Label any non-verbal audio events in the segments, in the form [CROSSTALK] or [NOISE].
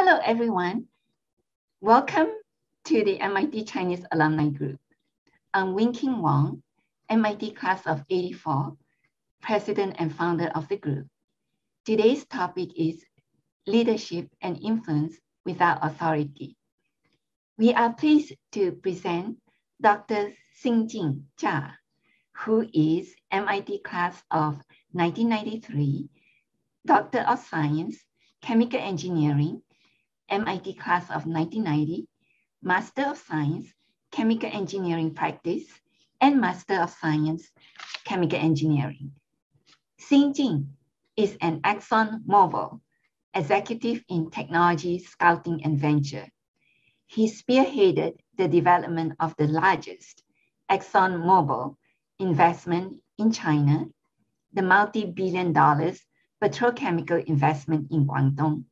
Hello, everyone. Welcome to the MIT Chinese Alumni Group. I'm Wing-King Wong, MIT class of 84, president and founder of the group. Today's topic is leadership and influence without authority. We are pleased to present Dr. Xinjin Zhao, who is MIT class of 1993, Doctor of Science, Chemical Engineering, MIT class of 1990, Master of Science, Chemical Engineering Practice, and Master of Science, Chemical Engineering. Xinjin is an Exxon Mobil executive in technology scouting and venture. He spearheaded the development of the largest Exxon Mobil investment in China, the multi-billion dollars petrochemical investment in Guangdong.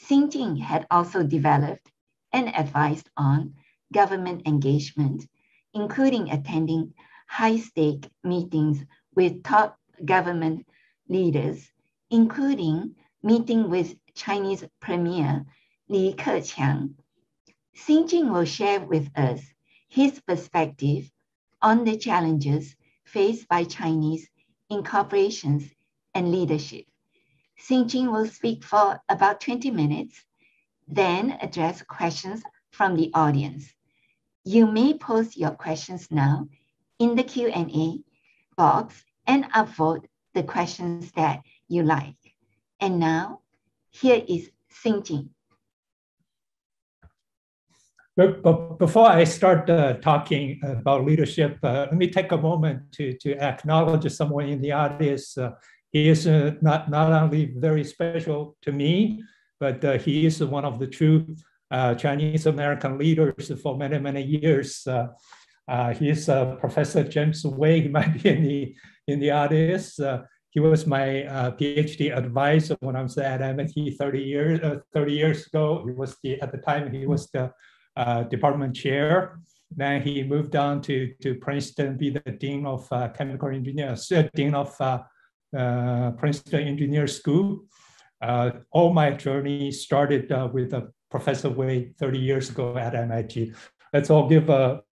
Xinjin had also developed and advised on government engagement, including attending high-stake meetings with top government leaders, including meeting with Chinese Premier Li Keqiang. Xinjing will share with us his perspective on the challenges faced by Chinese incorporations and leadership. Xinjin will speak for about 20 minutes, then address questions from the audience. You may post your questions now in the Q&A box and upvote the questions that you like. And now, here is Xinjin. But, before I start uh, talking about leadership, uh, let me take a moment to, to acknowledge someone in the audience. Uh, he is uh, not, not only very special to me, but uh, he is one of the true uh, Chinese American leaders for many, many years. he is Professor James Wei. He [LAUGHS] might be in the, in the audience. he was my PhD advisor when I was at MIT 30 years, 30 years ago. He was the, at the time, he was the uh, department chair. Then he moved on to, to Princeton, be the dean of uh, chemical engineers, uh, dean of uh, uh, Princeton Engineer School. Uh, all my journey started with Professor Wei 30 years ago at MIT. Let's all give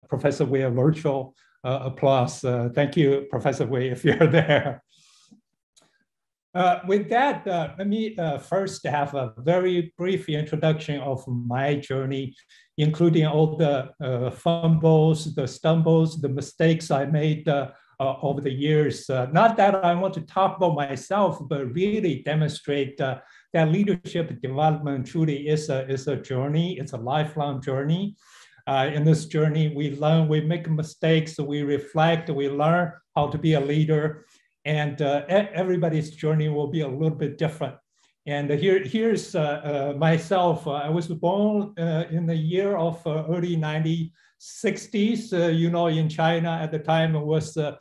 Professor Wei a virtual applause. thank you, Professor Wei, [LAUGHS] if you're there. Uh, with that, uh, let me uh, first have a very brief introduction of my journey, including all the uh, fumbles, the stumbles, the mistakes I made uh, over the years. Uh, not that I want to talk about myself, but really demonstrate uh, that leadership development truly is a, is a journey, it's a lifelong journey. Uh, in this journey, we learn, we make mistakes, we reflect, we learn how to be a leader. And uh, everybody's journey will be a little bit different. And here, here's uh, myself. I was born in the year of early 90 60s, uh, you know, in China at the time was uh,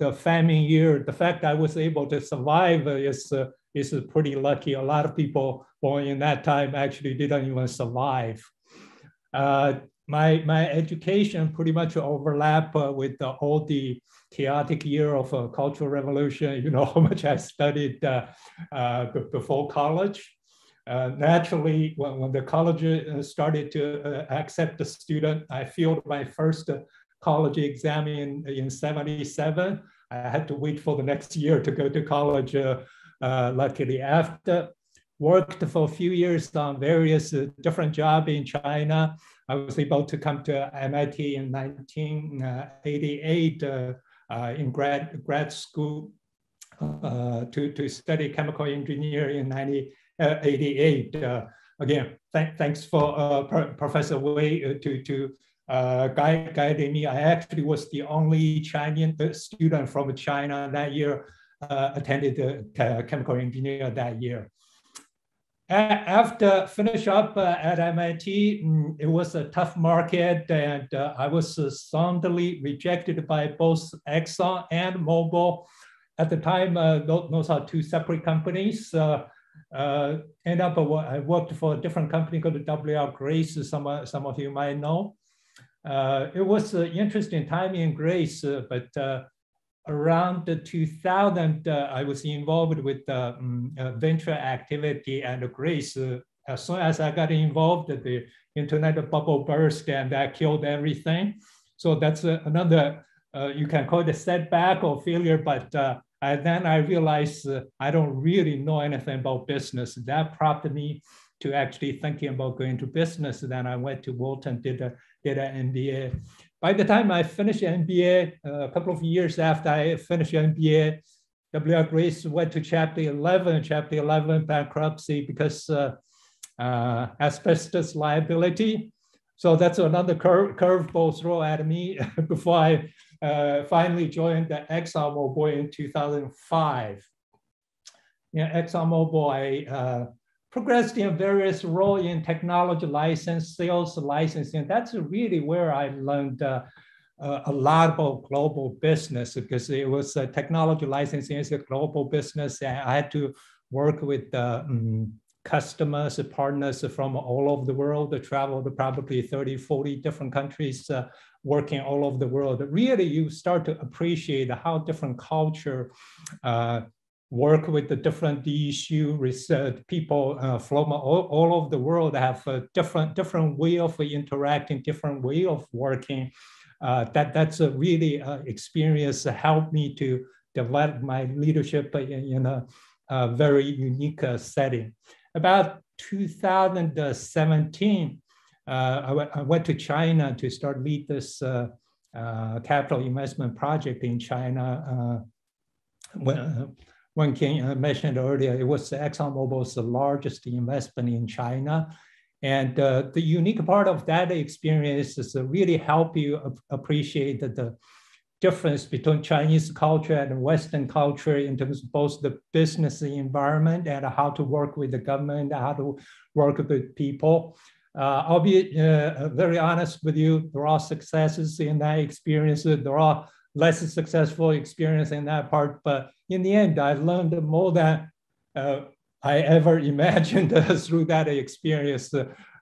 the famine year. The fact I was able to survive uh, is, uh, is pretty lucky. A lot of people born in that time actually didn't even survive. Uh, my, my education pretty much overlap uh, with the, all the chaotic year of uh, Cultural Revolution. You know [LAUGHS] how much I studied before college. Uh, naturally, when, when the college uh, started to uh, accept the student, I failed my first college exam in, in 77. I had to wait for the next year to go to college. luckily, after worked for a few years on various different jobs in China, I was able to come to MIT in 1988 uh, in grad, grad school uh, to, to study chemical engineering in 1988. Uh, again, th thanks for Pro Professor Wei to, to guide, guiding me. I actually was the only Chinese student from China that year attended the chemical engineer that year after finish up uh, at MIT, mm, it was a tough market and uh, I was uh, soundly rejected by both Exxon and Mobil. At the time, uh, those are two separate companies. Uh, uh, end up, I worked for a different company called the W.R. Grace, some, some of you might know. it was an interesting time in Grace, but around 2000, uh, I was involved with um, uh, venture activity and Grace uh, as soon as I got involved, the internet bubble burst and that killed everything. So that's uh, another, uh, you can call it a setback or failure, but I, then I realized uh, I don't really know anything about business. That prompted me to actually thinking about going to business. Then I went to Wharton, did a did an MBA. By the time I finished MBA, uh, a couple of years after I finished MBA, W.R. Grace went to Chapter 11, Chapter 11 bankruptcy because uh, uh, asbestos liability. So that's another cur curveball throw at me [LAUGHS] before I uh, finally joined the ExxonMobil in 2005. In ExxonMobil, I uh, progressed in various roles in technology license, sales licensing. That's really where I learned uh, uh, a lot about global business because it was uh, technology licensing is a global business. And I had to work with um, customers, partners from all over the world, traveled probably 30, 40 different countries, working all over the world. Really, you start to appreciate how different culture uh, work with the different issue research people uh, from all, all over the world have a different different way of interacting, different way of working. Uh, that that's a really uh, experience helped me to develop my leadership in, in a, a, very unique uh, setting. About 2017, uh, I, I went to China to start lead this uh, capital investment project in China. when, when King uh, mentioned earlier, it was ExxonMobil's largest investment in China. And uh, the unique part of that experience is to really help you appreciate the difference between Chinese culture and Western culture in terms of both the business environment and how to work with the government, how to work with people. Uh, I'll be uh, very honest with you, there are successes in that experience. There are less successful experience in that part. But in the end, I learned more than uh, I ever [LAUGHS] imagined [LAUGHS] through that experience.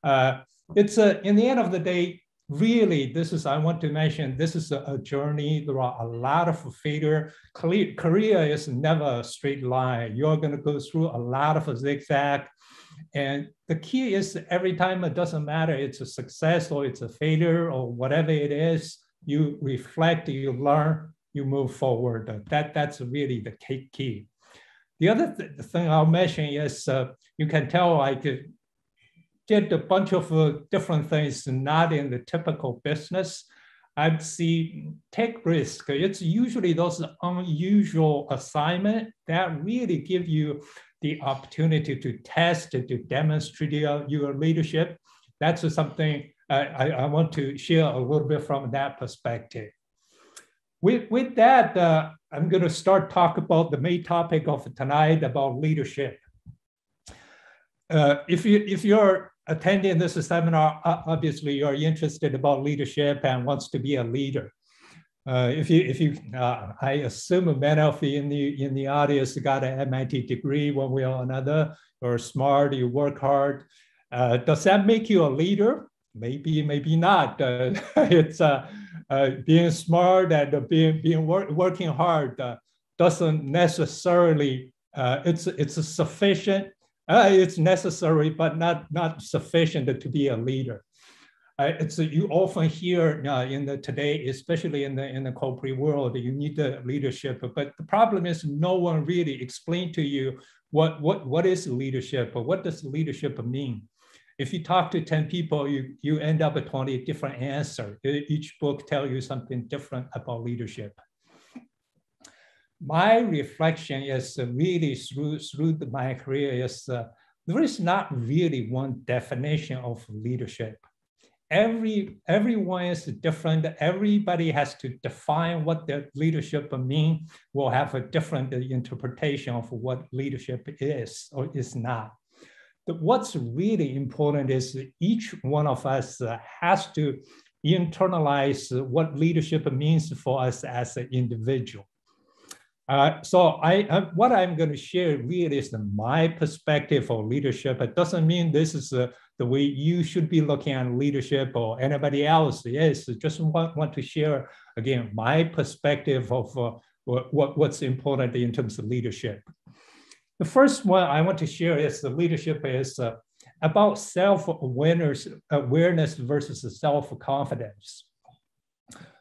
Uh, it's a, in the end of the day, really, this is, I want to mention, this is a, a journey. There are a lot of failure. Career is never a straight line. You're going to go through a lot of a zigzag. And the key is every time it doesn't matter, it's a success or it's a failure or whatever it is, you reflect, you learn, you move forward. That, that's really the key. The other th thing I'll mention is uh, you can tell I did a bunch of uh, different things not in the typical business. I'd see take risk. It's usually those unusual assignment that really give you the opportunity to test, and to demonstrate your, your leadership. That's something I, I want to share a little bit from that perspective. With, with that, uh, I'm going to start talk about the main topic of tonight about leadership. Uh, if you if you're attending this seminar, obviously you're interested about leadership and wants to be a leader. Uh, if you if you uh, I assume many of you in the in the audience got an MIT degree one way or another. You're smart, you work hard. Uh, does that make you a leader? maybe, maybe not. Uh, [LAUGHS] it's uh, being smart and being, being wor working hard doesn't necessarily, it's, it's sufficient, it's necessary, but not, not sufficient to be a leader. Uh, it's you often hear uh, in the today, especially in the in the corporate world, you need the leadership. But the problem is no one really explain to you what what what is leadership or what does leadership mean. If you talk to 10 people, you, you end up with 20 different answers. Each book tells you something different about leadership. My reflection is really through, through my career is uh, there is not really one definition of leadership. Every, everyone is different. Everybody has to define what their leadership mean. Will have a different interpretation of what leadership is or is not what's really important is each one of us has to internalize what leadership means for us as an individual. Uh, so I, uh, what I'm going to share really is my perspective of leadership. It doesn't mean this is the way you should be looking at leadership or anybody else. Yes, just want, want to share again my perspective of uh, what, what's important in terms of leadership. The first one I want to share is the leadership is uh, about self-awareness awareness versus self-confidence.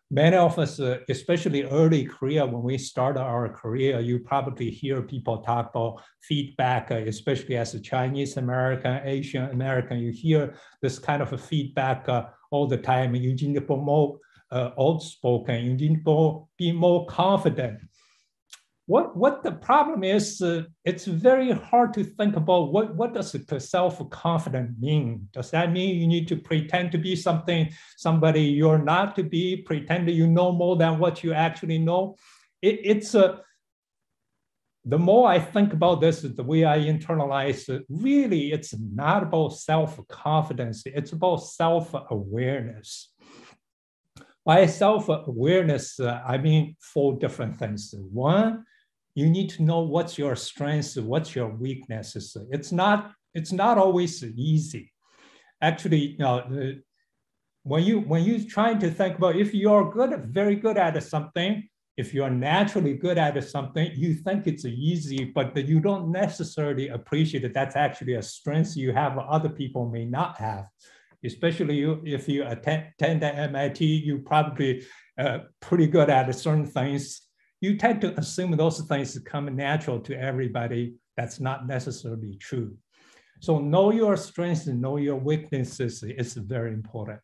Many of us, uh, especially early career, when we start our career, you probably hear people talk about feedback, uh, especially as a Chinese American, Asian American, you hear this kind of a feedback uh, all the time. You need to be more uh, outspoken, you need to be more confident what what the problem is uh, it's very hard to think about what what does self-confident mean does that mean you need to pretend to be something somebody you're not to be pretend that you know more than what you actually know it, it's a the more I think about this, the way I internalize it, really, it's not about self confidence, it's about self awareness. By self awareness, uh, I mean four different things. One, you need to know what's your strengths, what's your weaknesses. It's not, it's not always easy. Actually, you know, when you when you trying to think about if you're good, very good at something, if you're naturally good at something, you think it's easy, but that you don't necessarily appreciate that that's actually a strength you have other people may not have. Especially if you attend, attend at MIT, you probably uh, pretty good at certain things you tend to assume those things come natural to everybody. That's not necessarily true. So know your strengths and know your weaknesses is very important.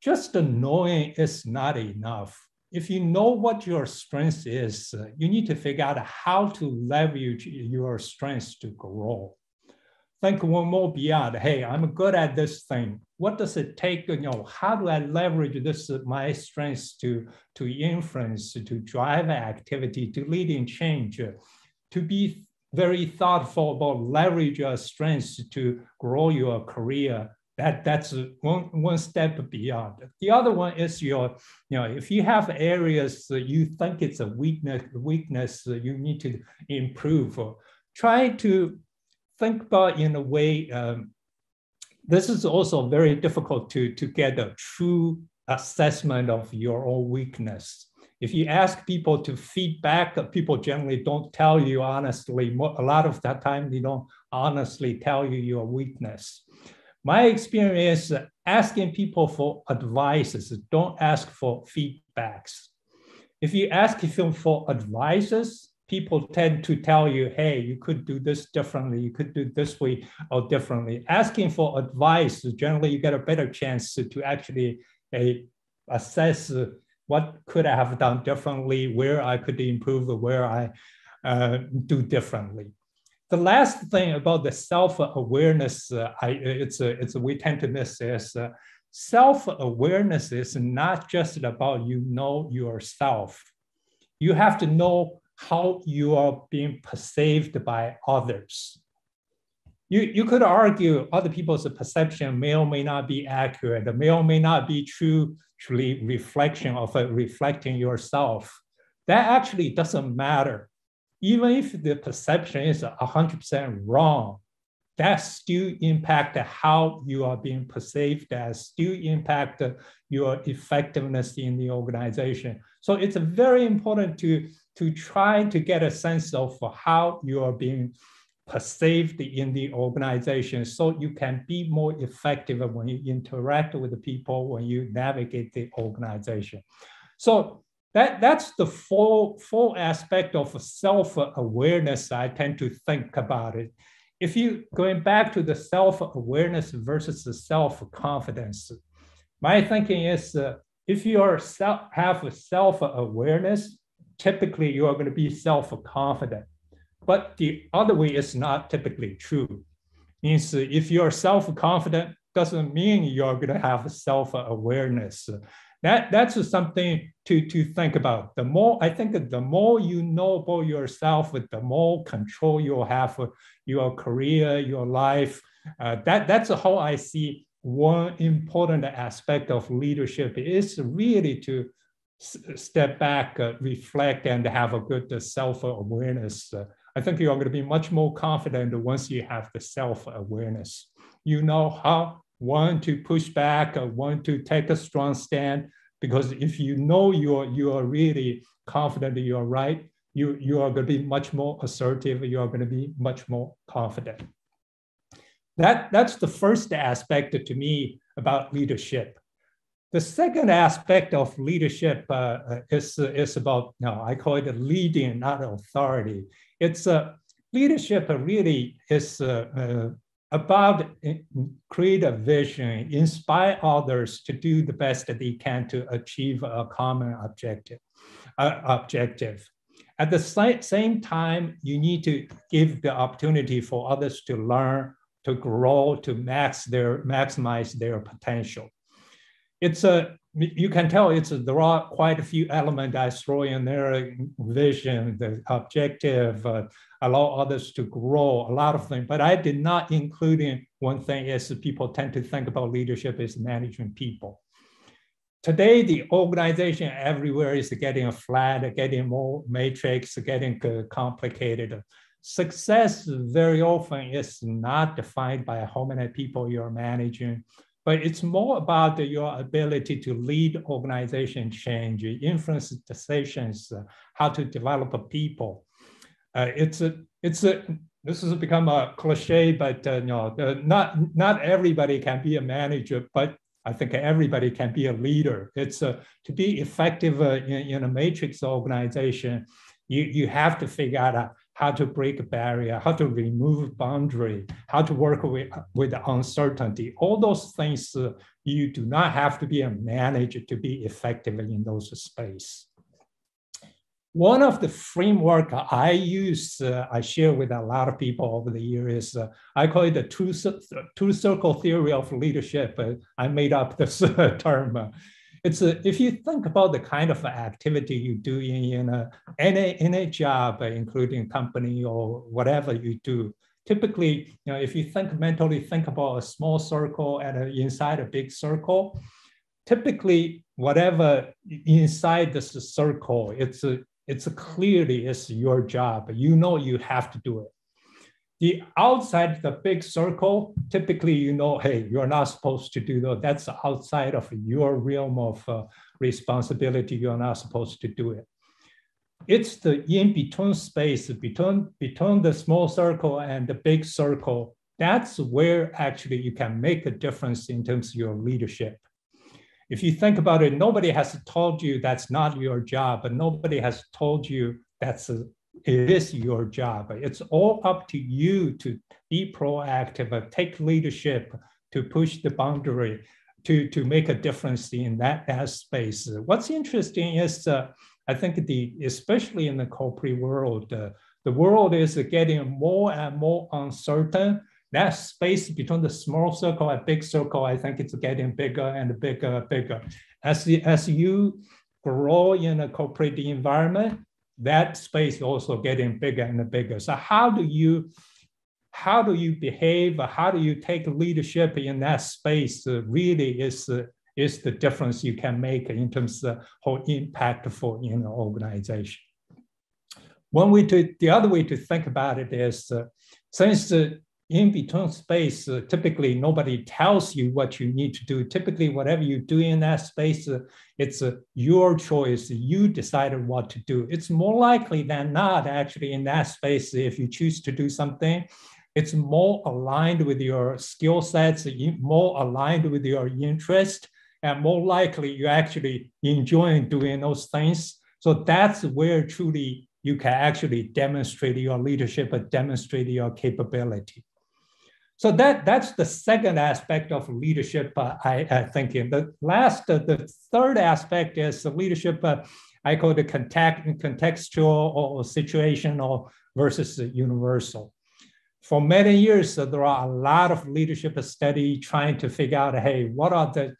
Just knowing is not enough. If you know what your strength is, you need to figure out how to leverage your strengths to grow think one more beyond, hey, I'm good at this thing. What does it take? You know, how do I leverage this, my strengths to, to influence, to drive activity, to lead in change, to be very thoughtful about leverage your strengths to grow your career. That, that's one, one step beyond. The other one is your, you know, if you have areas that you think it's a weakness, weakness you need to improve, try to think about in a way, um, this is also very difficult to, to get a true assessment of your own weakness. If you ask people to feedback, people generally don't tell you honestly. A lot of that time, they don't honestly tell you your weakness. My experience is asking people for advices, don't ask for feedbacks. If you ask them for advices, people tend to tell you, hey, you could do this differently, you could do this way or differently. Asking for advice, generally you get a better chance to, actually uh, assess what could I have done differently, where I could improve, where I uh, do differently. The last thing about the self-awareness, uh, it's a, it's a, we tend to miss is uh, self-awareness is not just about you know yourself. You have to know how you are being perceived by others. You, you could argue other people's perception may or may not be accurate, may or may not be true, truly reflection of a reflecting yourself. That actually doesn't matter. Even if the perception is 100% wrong, that still impact how you are being perceived as, still impact your effectiveness in the organization. So it's very important to to try to get a sense of how you are being perceived in the organization so you can be more effective when you interact with the people, when you navigate the organization. So that, that's the full, full aspect of self-awareness I tend to think about it. If you, going back to the self-awareness versus the self-confidence, my thinking is uh, if you are self, have a self-awareness, typically you are going to be self-confident. But the other way is not typically true. Means if you're self-confident, doesn't mean you're going to have self-awareness. That, that's something to, to think about. The more, I think the more you know about yourself, the more control you'll have for your career, your life. Uh, that, that's how I see one important aspect of leadership is really to step back, uh, reflect, and have a good uh, self-awareness. Uh, I think you're going to be much more confident once you have the self-awareness. You know how one to push back, uh, one to take a strong stand, because if you know you're you are really confident you're right, you you are going to be much more assertive. You are going to be much more confident. that, that's the first aspect to me about leadership. The second aspect of leadership uh, uh is, is about, no, I call it leading, not authority. It's uh, leadership really is uh, uh, about create a vision, inspire others to do the best that they can to achieve a common objective. Uh, objective. At the same time, you need to give the opportunity for others to learn, to grow, to max their, maximize their potential. It's a, you can tell it's a, there are quite a few elements I throw in there, vision, the objective, uh, allow others to grow, a lot of things. But I did not include in one thing is people tend to think about leadership as managing people. Today, the organization everywhere is getting flat, getting more matrix, getting complicated. Success very often is not defined by how many people you're managing, but it's more about your ability to lead organization change, influence decisions, how to develop people. Uh, it's a, it's a, this has become a cliche, but uh, you know, uh, not not everybody can be a manager, but I think everybody can be a leader. It's a, to be effective uh, in, in, a matrix organization, you, you have to figure out how to break a barrier, how to remove boundary, how to work with, with uncertainty. All those things, uh, you do not have to be a manager to be effective in those space. One of the framework I use, uh, I share with a lot of people over the years, uh, I call it the two, two circle theory of leadership. Uh, I made up this [LAUGHS] term. It's a, if you think about the kind of activity you do in, in a, any, any job, including company or whatever you do, typically, you know, if you think mentally, think about a small circle and a, inside a big circle, typically whatever inside this circle, it's a, it's clearly it's your job. You know you have to do it. The outside the big circle, typically you know, hey, you're not supposed to do that. That's outside of your realm of uh, responsibility. You're not supposed to do it. It's the in-between space between, between the small circle and the big circle. That's where actually you can make a difference in terms of your leadership if you think about it, nobody has told you that's not your job, but nobody has told you that's a, it is your job. It's all up to you to be proactive, uh, take leadership, to push the boundary, to, to make a difference in that, that space. What's interesting is, uh, I think the especially in the corporate world, uh, the world is getting more and more uncertain that space between the small circle and big circle, I think it's getting bigger and bigger, bigger. As, the, as you grow in a corporate environment, that space also getting bigger and bigger. So how do you how do you behave? How do you take leadership in that space? Uh, really is uh, is the difference you can make in terms of how impactful in an organization. One way to the other way to think about it is uh, since the in between space, uh, typically nobody tells you what you need to do. Typically, whatever you do in that space, uh, it's uh, your choice. You decided what to do. It's more likely than not, actually, in that space, if you choose to do something, it's more aligned with your skill sets, more aligned with your interest, and more likely you actually enjoy doing those things. So that's where truly you can actually demonstrate your leadership and demonstrate your capability. So that, that's the second aspect of leadership, uh, I, I think. In the last, uh, the third aspect is the leadership, uh, I call the contact, contextual or situational versus universal. For many years, uh, there are a lot of leadership study trying to figure out, hey, what are the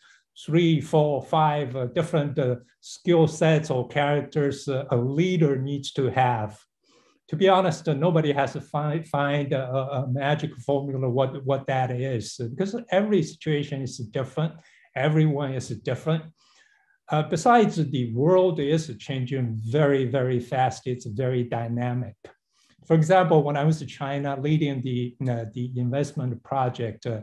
three, four, five uh, different uh, skill sets or characters a leader needs to have to be honest, uh, nobody has to find, find a, a, magic formula what, what that is because every situation is different. Everyone is different. Uh, besides, the world is changing very, very fast. It's very dynamic. For example, when I was in China leading the, uh, the investment project, uh,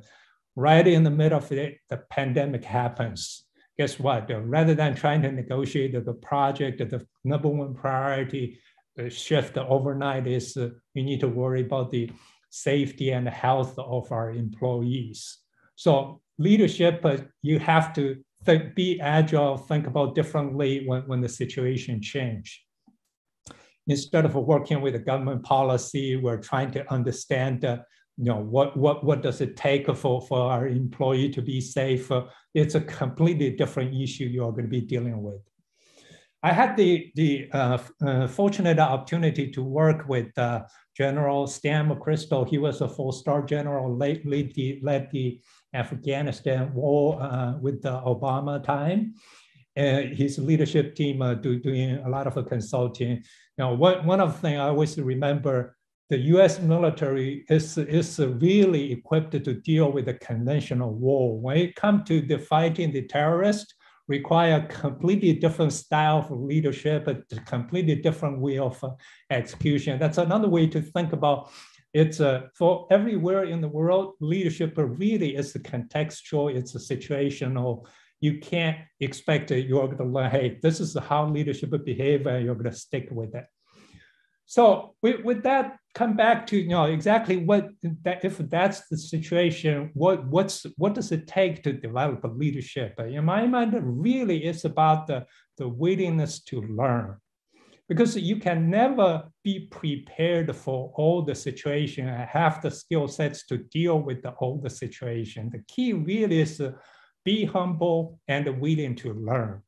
right in the middle of it, the pandemic happens. Guess what? rather than trying to negotiate the project, the number one priority shift overnight is uh, you need to worry about the safety and health of our employees. So leadership, uh, you have to be agile, think about differently when, when the situation change. Instead of working with a government policy, we're trying to understand uh, you know what what what does it take for for our employee to be safe uh, it's a completely different issue you're going to be dealing with i had the the uh, uh, fortunate opportunity to work with uh, general stan mcchrystal. He was a four-star general led, led the led the afghanistan war uh, with the obama time. And his leadership team uh, do, doing a lot of consulting. Now one, one of the things i always remember the US military is, is really equipped to deal with the conventional war. When it comes to the fighting the terrorists, require a completely different style of leadership, a completely different way of uh, execution. That's another way to think about it's uh, for everywhere in the world, leadership really is contextual, it's a situational. You can't expect that you're going to learn, hey, this is how leadership behave and you're going to stick with it. So with, with that, come back to you know exactly what that if that's the situation, what what's what does it take to develop a leadership? In my mind, really it's about the, the willingness to learn. Because you can never be prepared for all the situation and have the skill sets to deal with the, all the situation. The key really is to be humble and willing to learn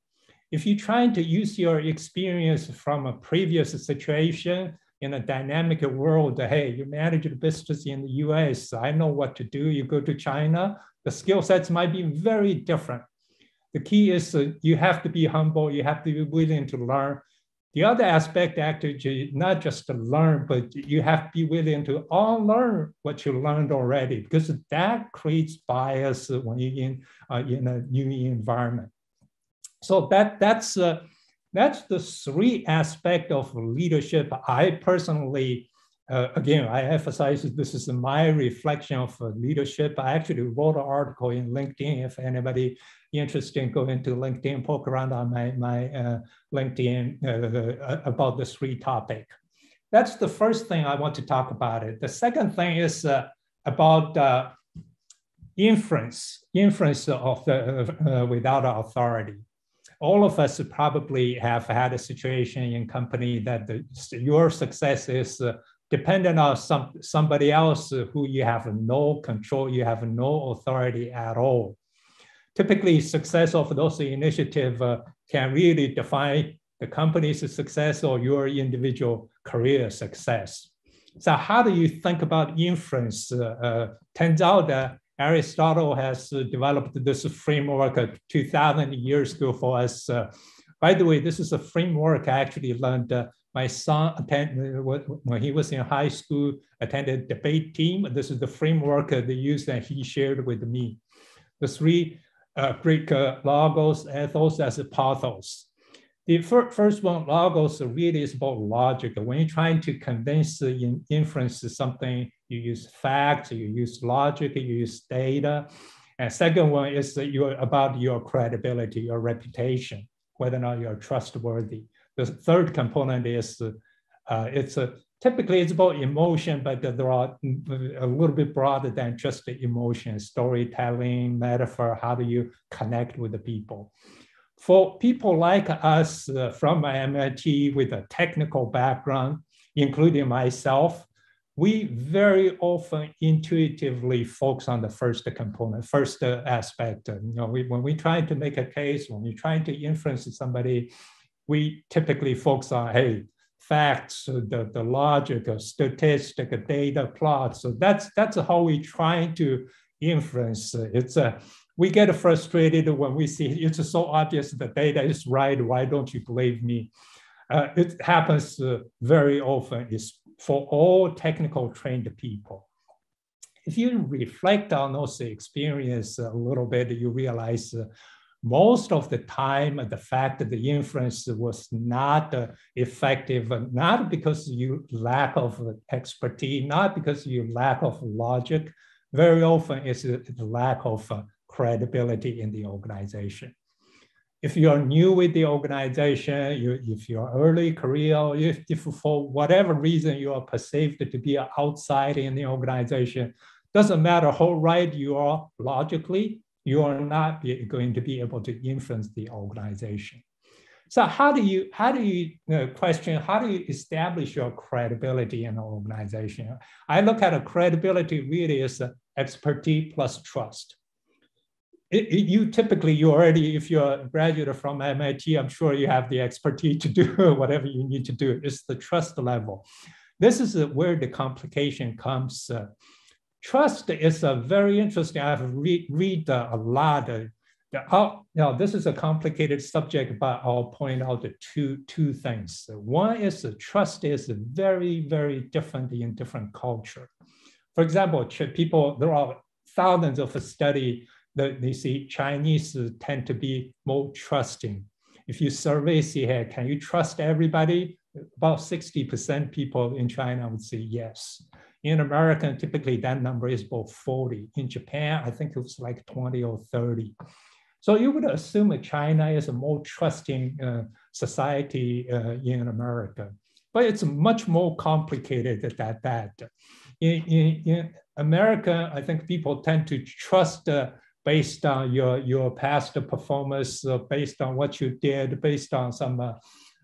if you're trying to use your experience from a previous situation in a dynamic world, hey, you manage a business in the US, I know what to do. You go to China, the skill sets might be very different. The key is uh, you have to be humble, you have to be willing to learn. The other aspect actually not just to learn, but you have to be willing to unlearn what you learned already, because that creates bias when you're in, uh, in a new environment. So that that's uh, that's the three aspect of leadership. I personally, uh, again, I emphasize this is my reflection of uh, leadership. I actually wrote an article in LinkedIn. If anybody interested, go into LinkedIn, poke around on my my uh, LinkedIn uh, uh, about the three topic. That's the first thing I want to talk about. It. The second thing is about inference, inference of the without authority all of us probably have had a situation in company that the, your success is uh, dependent on some, somebody else who you have no control, you have no authority at all. Typically, success of those initiatives uh, can really define the company's success or your individual career success. So how do you think about inference? Uh, uh turns out that Aristotle has uh, developed this framework 2000 years ago for us. Uh, by the way, this is a framework I actually learned. Uh, my son attended when he was in high school, attended debate team. This is the framework they used and he shared with me. The three uh, Greek uh, logos, ethos, as pathos. The fir first one, logos, really is about logic. When you're trying to convince, in inference something, you use facts, you use logic, you use data. And second one is your, about your credibility, your reputation, whether or not you're trustworthy. The third component is uh, it's a, typically it's about emotion, but there are a little bit broader than just the emotion, storytelling, metaphor, how do you connect with the people? For people like us uh, from MIT with a technical background, including myself, we very often intuitively focus on the first component, first uh, aspect. Uh, you know, we, when we try to make a case, when we try to influence somebody, we typically focus on, hey, facts, uh, the, the logic, statistic, data plots. So that's that's how we try to influence. It's a we get frustrated when we see it's so obvious the data is right. Why don't you believe me? Uh, it happens uh, very often. For all technical trained people. If you reflect on those experiences a little bit, you realize uh, most of the time, the fact that the inference was not uh, effective, not because you lack of expertise, not because you lack of logic, very often it's lack of uh, credibility in the organization. If you're new with the organization, you, if you're early career, or if, if for whatever reason you are perceived to be outside in the organization, doesn't matter how right you are logically, you are not going to be able to influence the organization. So how do you how do you, you know, question how do you establish your credibility in an organization? I look at a credibility really as expertise plus trust it, it, you typically you already if you're a graduate from MIT, I'm sure you have the expertise to do [LAUGHS] whatever you need to do. It's the trust level. This is where the complication comes. Uh, trust is a very interesting. I've read read uh, a lot. Uh, I'll, now, this is a complicated subject, but I'll point out the two, two things. One is the trust is very, very different in different culture. For example, people, there are thousands of study the, they see Chinese tend to be more trusting. If you survey see here, can you trust everybody? About 60% people in China would say yes. In America, typically that number is about 40. In Japan, I think it was like 20 or 30. So you would assume that China is a more trusting uh, society uh, in America, but it's much more complicated than that. In, in, in America, I think people tend to trust uh, based on your, your past performance, uh, based on what you did, based on some uh,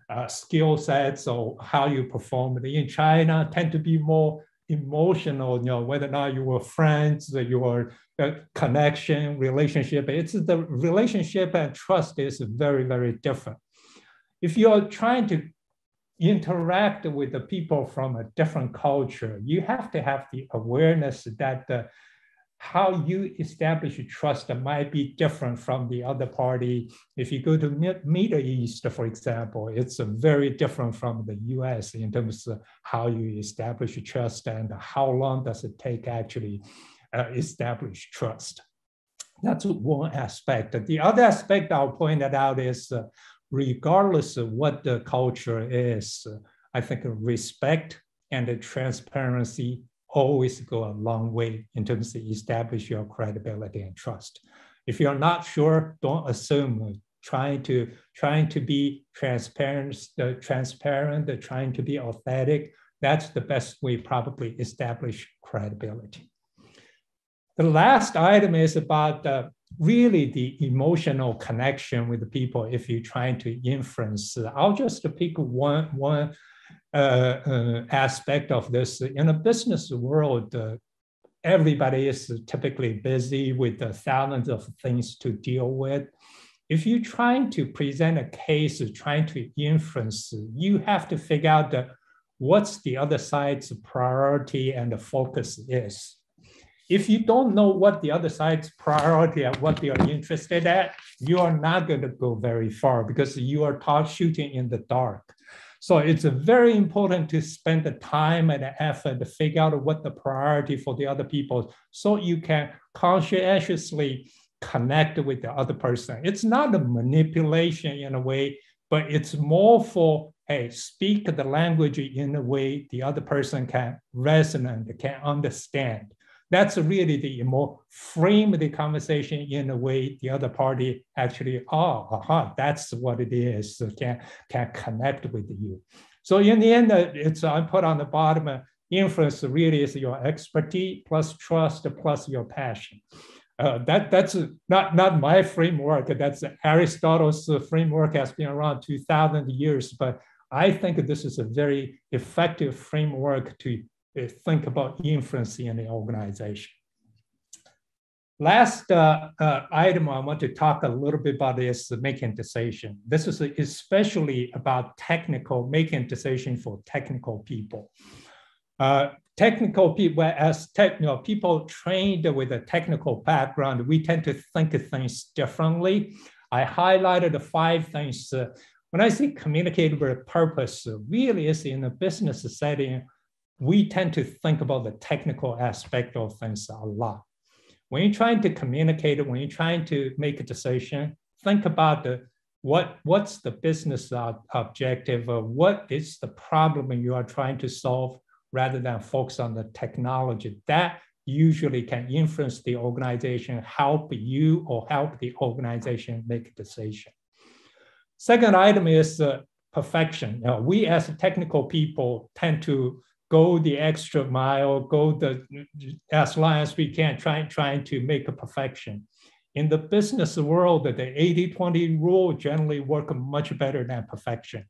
uh, skill sets or how you performed. In China, tend to be more emotional, you know, whether or not you were friends, your uh, connection, relationship. It's the relationship and trust is very, very different. If you're trying to interact with the people from a different culture, you have to have the awareness that how you establish trust might be different from the other party. If you go to Middle East, for example, it's very different from the US in terms of how you establish trust and how long does it take actually uh, establish trust. That's one aspect. The other aspect I'll point out is uh, regardless of what the culture is, uh, I think respect and transparency always go a long way in terms of establish your credibility and trust. If you're not sure, don't assume. Trying to trying to be transparent, uh, transparent, uh, trying to be authentic. That's the best way probably establish credibility. The last item is about uh, really the emotional connection with the people if you're trying to influence. I'll just pick one, one Uh, uh, aspect of this. In a business world, uh, everybody is typically busy with uh, thousands of things to deal with. If you're trying to present a case, trying to influence, you have to figure out the, what's the other side's priority and the focus is. If you don't know what the other side's priority and what they are interested at, you are not going to go very far because you are shooting in the dark. So it's very important to spend the time and the effort to figure out what the priority for the other people so you can conscientiously connect with the other person. It's not a manipulation in a way, but it's more for, hey, speak the language in a way the other person can resonate, can understand that's really the more frame the conversation in a way the other party actually, oh, aha, that's what it is, can, can connect with you. So in the end, it's I put on the bottom, uh, influence really is your expertise plus trust plus your passion. Uh, that that's not not my framework. That's Aristotle's framework has been around 2,000 years, but I think this is a very effective framework to think about influence in the organization. Last uh, uh, item I want to talk a little bit about is making decision. This is especially about technical, making decision for technical people. Uh, technical people, as tech, you know, people trained with a technical background, we tend to think of things differently. I highlighted the five things. Uh, when I say communicate with purpose, really is in a business setting, we tend to think about the technical aspect of things a lot. When you're trying to communicate, when you're trying to make a decision, think about the what what's the business objective or what is the problem you are trying to solve rather than focus on the technology. That usually can influence the organization, help you or help the organization make a decision. Second item is uh, perfection. Know, we as technical people tend to go the extra mile, go the as long as we can, trying trying to make a perfection. In the business world, the 80-20 rule generally work much better than perfection.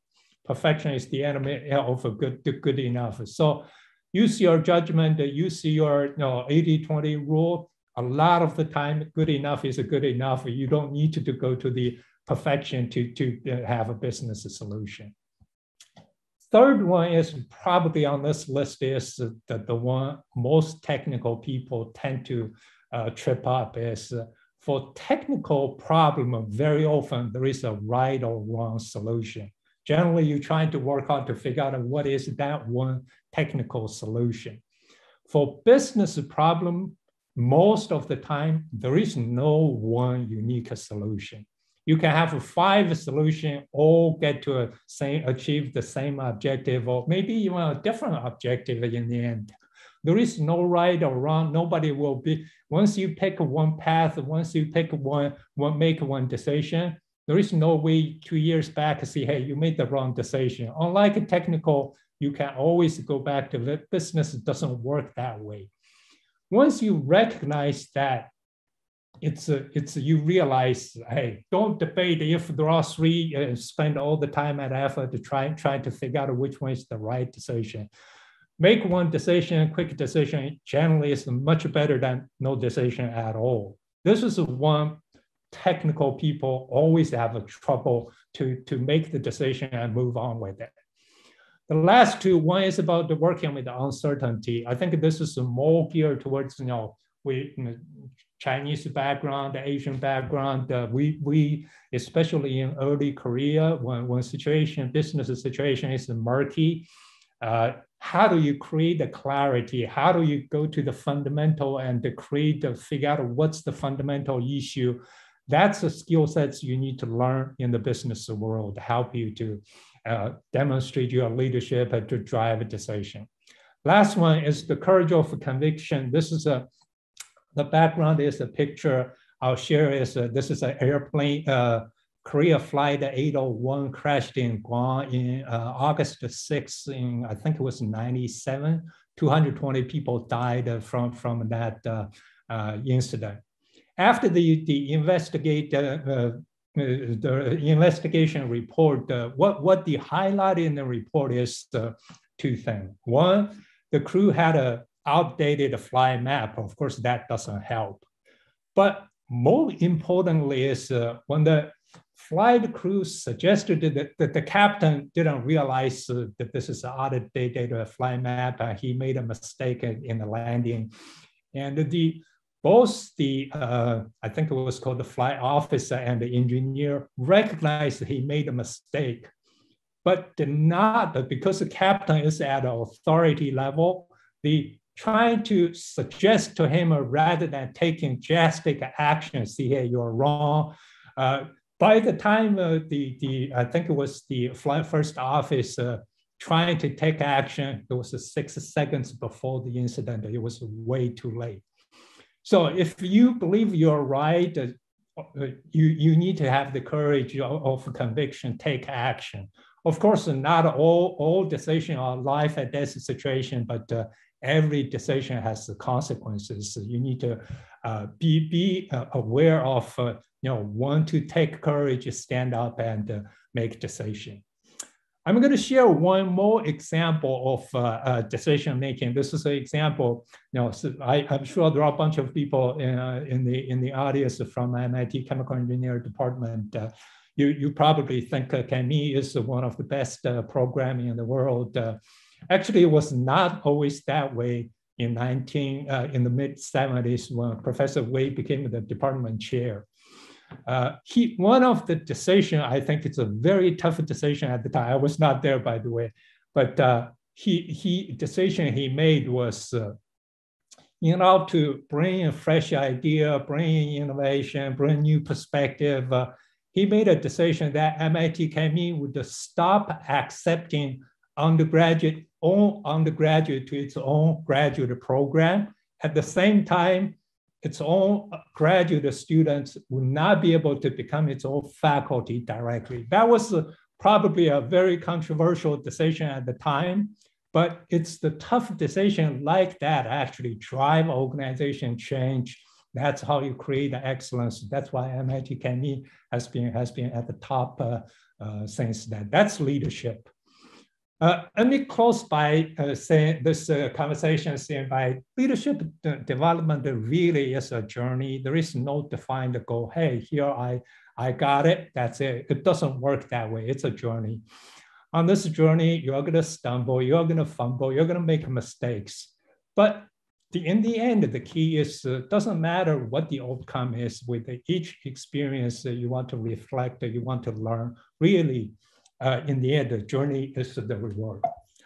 Perfection is the enemy of a good, good enough. So use your judgment, use your you know, 80-20 rule. A lot of the time, good enough is good enough. You don't need to, to go to the perfection to, to uh, have a business solution. Third one is probably on this list is the, the one most technical people tend to uh, trip up is uh, for technical problem, very often there is a right or wrong solution. Generally, you're trying to work out to figure out what is that one technical solution. For business problem, most of the time, there is no one unique solution you can have five solution all get to a same achieve the same objective or maybe even a different objective in the end. There is no right or wrong. Nobody will be once you pick one path once you pick one one make one decision there is no way two years back to see hey you made the wrong decision. Unlike a technical you can always go back to the business. Doesn't work that way. Once you recognize that it's a, it's a, you realize, hey, don't debate if there are three, uh, spend all the time and effort to try try to figure out which one is the right decision. Make one decision, quick decision generally is much better than no decision at all. This is one technical people always have a trouble to, to make the decision and move on with it. The last two, one is about the working with the uncertainty. I think this is more geared towards, you know, we you know, Chinese background, Asian background. Uh, we, we, especially in early Korea, when, when situation, business situation is murky, uh, how do you create the clarity? How do you go to the fundamental and create, the, figure out what's the fundamental issue? That's the skill sets you need to learn in the business world to help you to uh, demonstrate your leadership and to drive a decision. Last one is the courage of conviction. This is a the background is a picture I'll share is uh, this is an airplane, uh, Korea flight 801 crashed in Guam in uh, August 6th in, I think it was 97. 220 people died from, from that uh, uh, incident. After the, the investigate, uh, the investigation report, what, what the highlight in the report is two things. One, the crew had a outdated flight map, of course, that doesn't help. But more importantly is uh, when the flight crew suggested that, that the captain didn't realize uh, that this is an outdated flight map, uh, he made a mistake in the landing. And the both the, uh, I think it was called the flight officer and the engineer recognized he made a mistake, but did not, because the captain is at authority level, the trying to suggest to him uh, rather than taking drastic action, see, hey, you're wrong. Uh, by the time uh, the, the, I think it was the first office uh, trying to take action, it was six seconds before the incident. It was way too late. So if you believe you're right, uh, uh, you, you need to have the courage of, of conviction, take action. Of course, not all, all decisions are life and death situation, but every decision has the consequences. You need to uh, be, be uh, aware of, uh, you know, want to take courage, stand up and uh, make decision. I'm going to share one more example of uh, uh, decision making. This is an example. You know, so I, am sure there are a bunch of people in, in the in the audience from MIT Chemical Engineer Department. you you probably think uh, is one of the best programming in the world. Actually, it was not always that way in 19, uh, in the mid 70s when Professor Wei became the department chair. Uh, he, one of the decision, I think it's a very tough decision at the time. I was not there, by the way, but uh, he, he decision he made was, uh, you know, to bring a fresh idea, bring innovation, bring new perspective. Uh, he made a decision that MIT ChemE would stop accepting undergraduate own undergraduate to its own graduate program. At the same time, its own graduate students would not be able to become its own faculty directly. That was probably a very controversial decision at the time, but it's the tough decision like that actually drive organization change. That's how you create the excellence. That's why MIT ChemE has been, has been at the top uh, uh, since that. That's leadership. Uh, let me close by uh, saying this uh, conversation saying by leadership development really is a journey. There is no defined goal. Hey, here I, I got it. That's it. It doesn't work that way. It's a journey. On this journey, you're going to stumble, you're going to fumble, you're going to make mistakes. But the, in the end, the key is uh, doesn't matter what the outcome is with each experience that you want to reflect, you want to learn. Really, uh, in the end, the journey is the reward.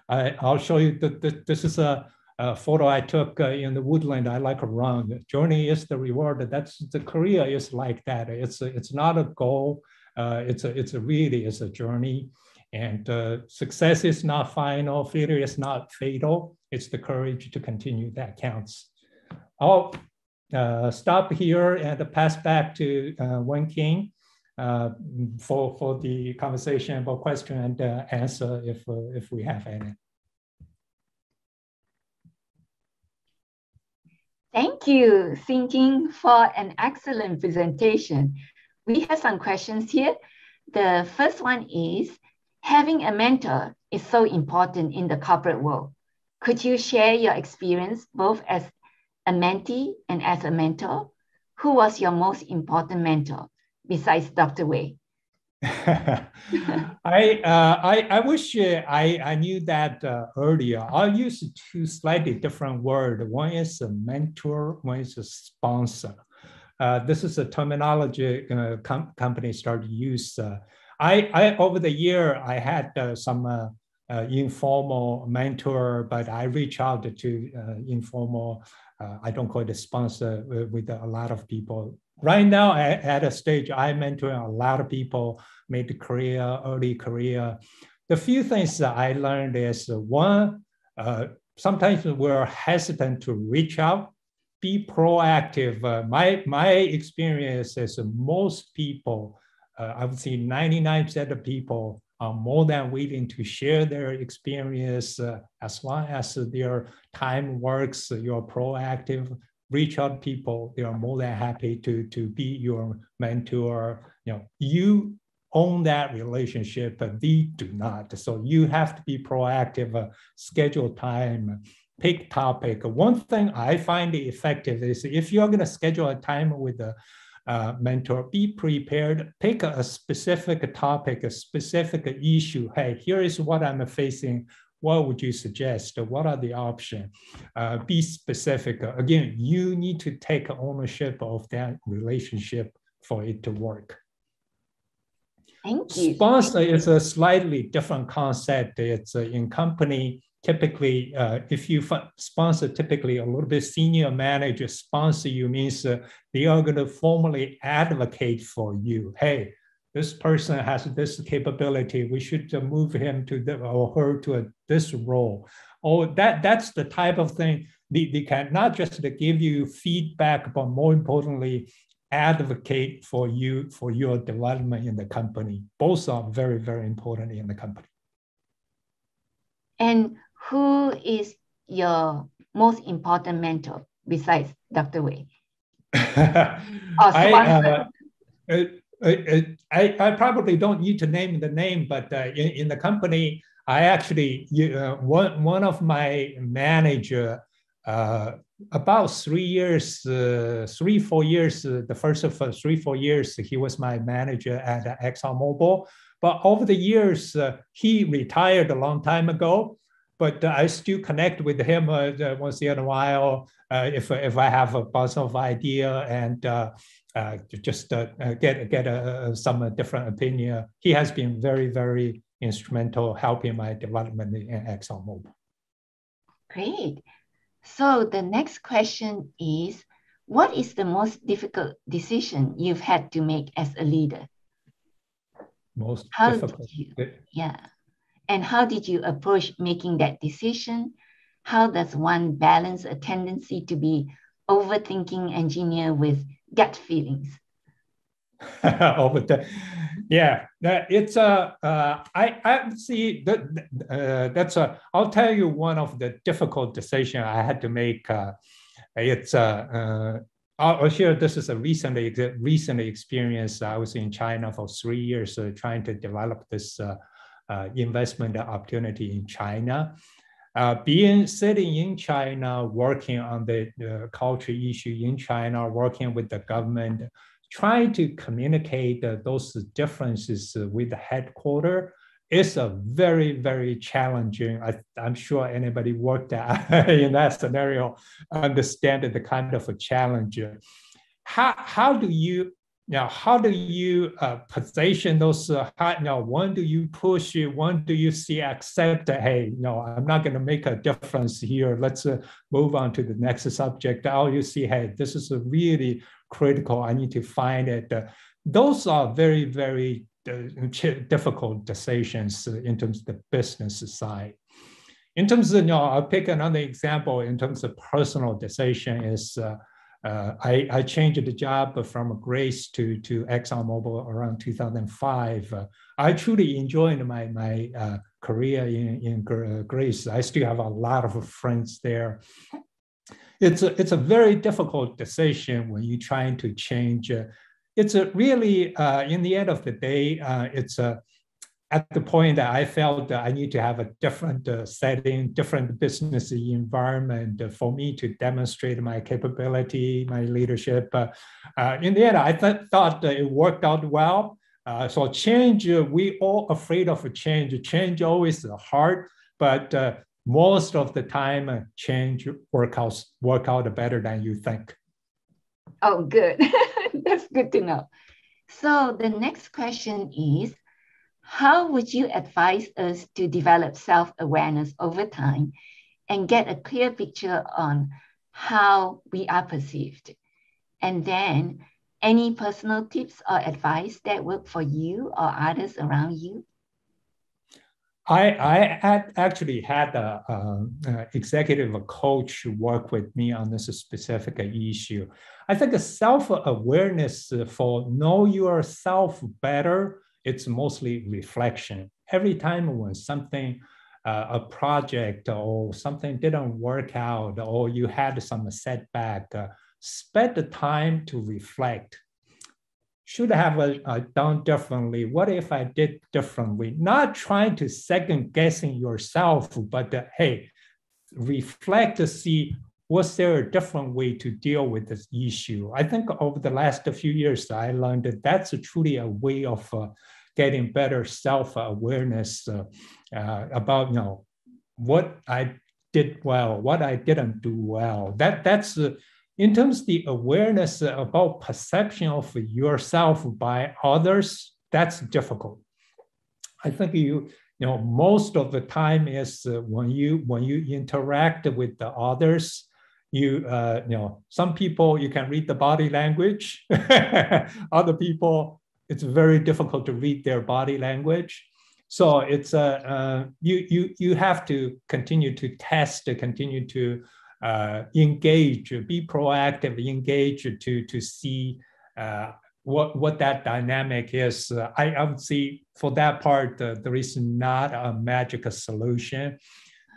I, will show you that this is a, a, photo I took uh, in the woodland. I like a run. The journey is the reward. That's the career is like that. It's a, it's not a goal. Uh, it's a it's a really it's a journey, and uh, success is not final. Failure is not fatal. It's the courage to continue that counts. I'll uh, stop here and pass back to uh, Wen King for, for the conversation about question and uh, answer if, uh, if we have any. Thank you, Xinjin, for an excellent presentation. We have some questions here. The first one is, having a mentor is so important in the corporate world. Could you share your experience both as a mentee and as a mentor? Who was your most important mentor? Besides Dr. Wei? [LAUGHS] [LAUGHS] I, uh, I, I wish uh, I, I knew that uh, earlier. I'll use two slightly different words. One is a mentor, one is a sponsor. Uh, this is a terminology uh, com company started to use. Uh, I, I, over the year, I had some informal mentor, but I reach out to informal, I don't call it a sponsor, with a lot of people right now at a stage i mentor a lot of people mid career early career. The few things that i learned is one uh, sometimes we're hesitant to reach out be proactive. Uh, my my experience is most people uh, i would say 99% of people are more than willing to share their experience uh, as long as their time works you're proactive reach out people. They are more than happy to, to be your mentor. You know, you own that relationship, but they do not. So you have to be proactive, uh, schedule time, pick topic. One thing I find effective is if you're going to schedule a time with a uh, mentor, be prepared, pick a, a specific topic, a specific issue. Hey, here is what I'm facing what would you suggest? What are the options? Uh, be specific. Again, you need to take ownership of that relationship for it to work. Thank you. Sponsor is a slightly different concept. It's uh, in company, typically, uh, if you sponsor typically a little bit senior manager sponsor you means uh, they are going to formally advocate for you. Hey, this person has this capability. We should move him to the, or her to a, this role. Oh, that that's the type of thing they, they can not just to give you feedback, but more importantly, advocate for you for your development in the company. Both are very, very important in the company. And who is your most important mentor besides Dr. Wei? [LAUGHS] I, uh, I, I probably don't need to name the name, but uh, in, in the company, I actually, uh, one, one of my manager, uh, about three years, uh, three, four years, uh, the first of uh, three, four years, he was my manager at ExxonMobil. But over the years, he retired a long time ago but uh, I still connect with him uh, once in a while uh, if, if I have a bunch of idea and uh, just uh, uh, get get some different opinion. He has been very very instrumental helping my development in ExxonMobil. Great. So the next question is, what is the most difficult decision you've had to make as a leader? Most how difficult. You, yeah. And how did you approach making that decision? How does one balance a tendency to be overthinking engineer with gut feelings? [LAUGHS] over the, yeah, it's a. Uh, I I see that uh, that's a. I'll tell you one of the difficult decision I had to make. Uh, it's a. Uh, I'll, share this is a recently recent experience. I was in China for three years uh, trying to develop this uh, investment opportunity in China. Uh, being sitting in China, working on the uh, culture issue in China, working with the government, trying to communicate uh, those differences with the headquarters is a very, very challenging. I, am sure anybody worked [LAUGHS] in that scenario understand the kind of a challenge. How, how do you now, how do you uh, position those? Uh, how, now, when do you push it? When do you see accept? That, Hey, no, I'm not going to make a difference here. Let's uh, move on to the next subject. How you see, hey, this is really critical. I need to find it. Uh, those are very, very uh, difficult decisions in terms of the business side. In terms of, you know, I'll pick another example in terms of personal decision is uh, uh, I, I, changed the job from Grace to, to ExxonMobil around 2005. Uh, I truly enjoyed my, my uh, career in, in uh, Grace. I still have a lot of friends there. It's a, it's a very difficult decision when you're trying to change. Uh, it's a really, uh, in the end of the day, it's a, at the point that I felt that I need to have a different uh, setting, different business environment for me to demonstrate my capability, my leadership. Uh, uh, in the end, I th- thought it worked out well. Uh, so change, uh, we all afraid of change. Change always hard, but uh, most of the time, change work out, work out better than you think. Oh, good. [LAUGHS] That's good to know. So the next question is, how would you advise us to develop self awareness over time and get a clear picture on how we are perceived? And then, any personal tips or advice that work for you or others around you? I, I had actually had a, a, a, executive coach work with me on this specific issue. I think self awareness for know yourself better it's mostly reflection. Every time when something, uh, a project or something didn't work out, or you had some setback, uh, spend the time to reflect. Should I have uh, done differently? What if I did differently? Not trying to second guessing yourself, but uh, hey, reflect to see was there a different way to deal with this issue? I think over the last few years, I learned that that's truly a way of uh, getting better self-awareness uh, uh, about you know what I did well, what I didn't do well. That that's in terms of the awareness about perception of yourself by others. That's difficult. I think you you know most of the time is uh, when you when you interact with the others you uh, you know some people you can read the body language [LAUGHS] other people it's very difficult to read their body language. So it's a uh, you you you have to continue to test, to continue to uh, engage, be proactive, engage to to see uh, what what that dynamic is. Uh, I, I would say for that part, uh, there is not a magic solution.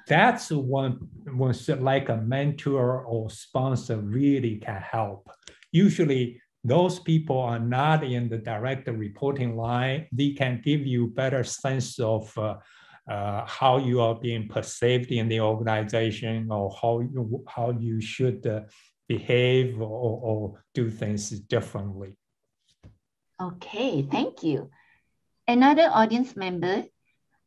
That's one when like a mentor or sponsor really can help. Usually those people are not in the direct reporting line. They can give you better sense of uh, uh, how you are being perceived in the organization or how you, how you should uh, behave or, or do things differently. Okay, thank you. Another audience member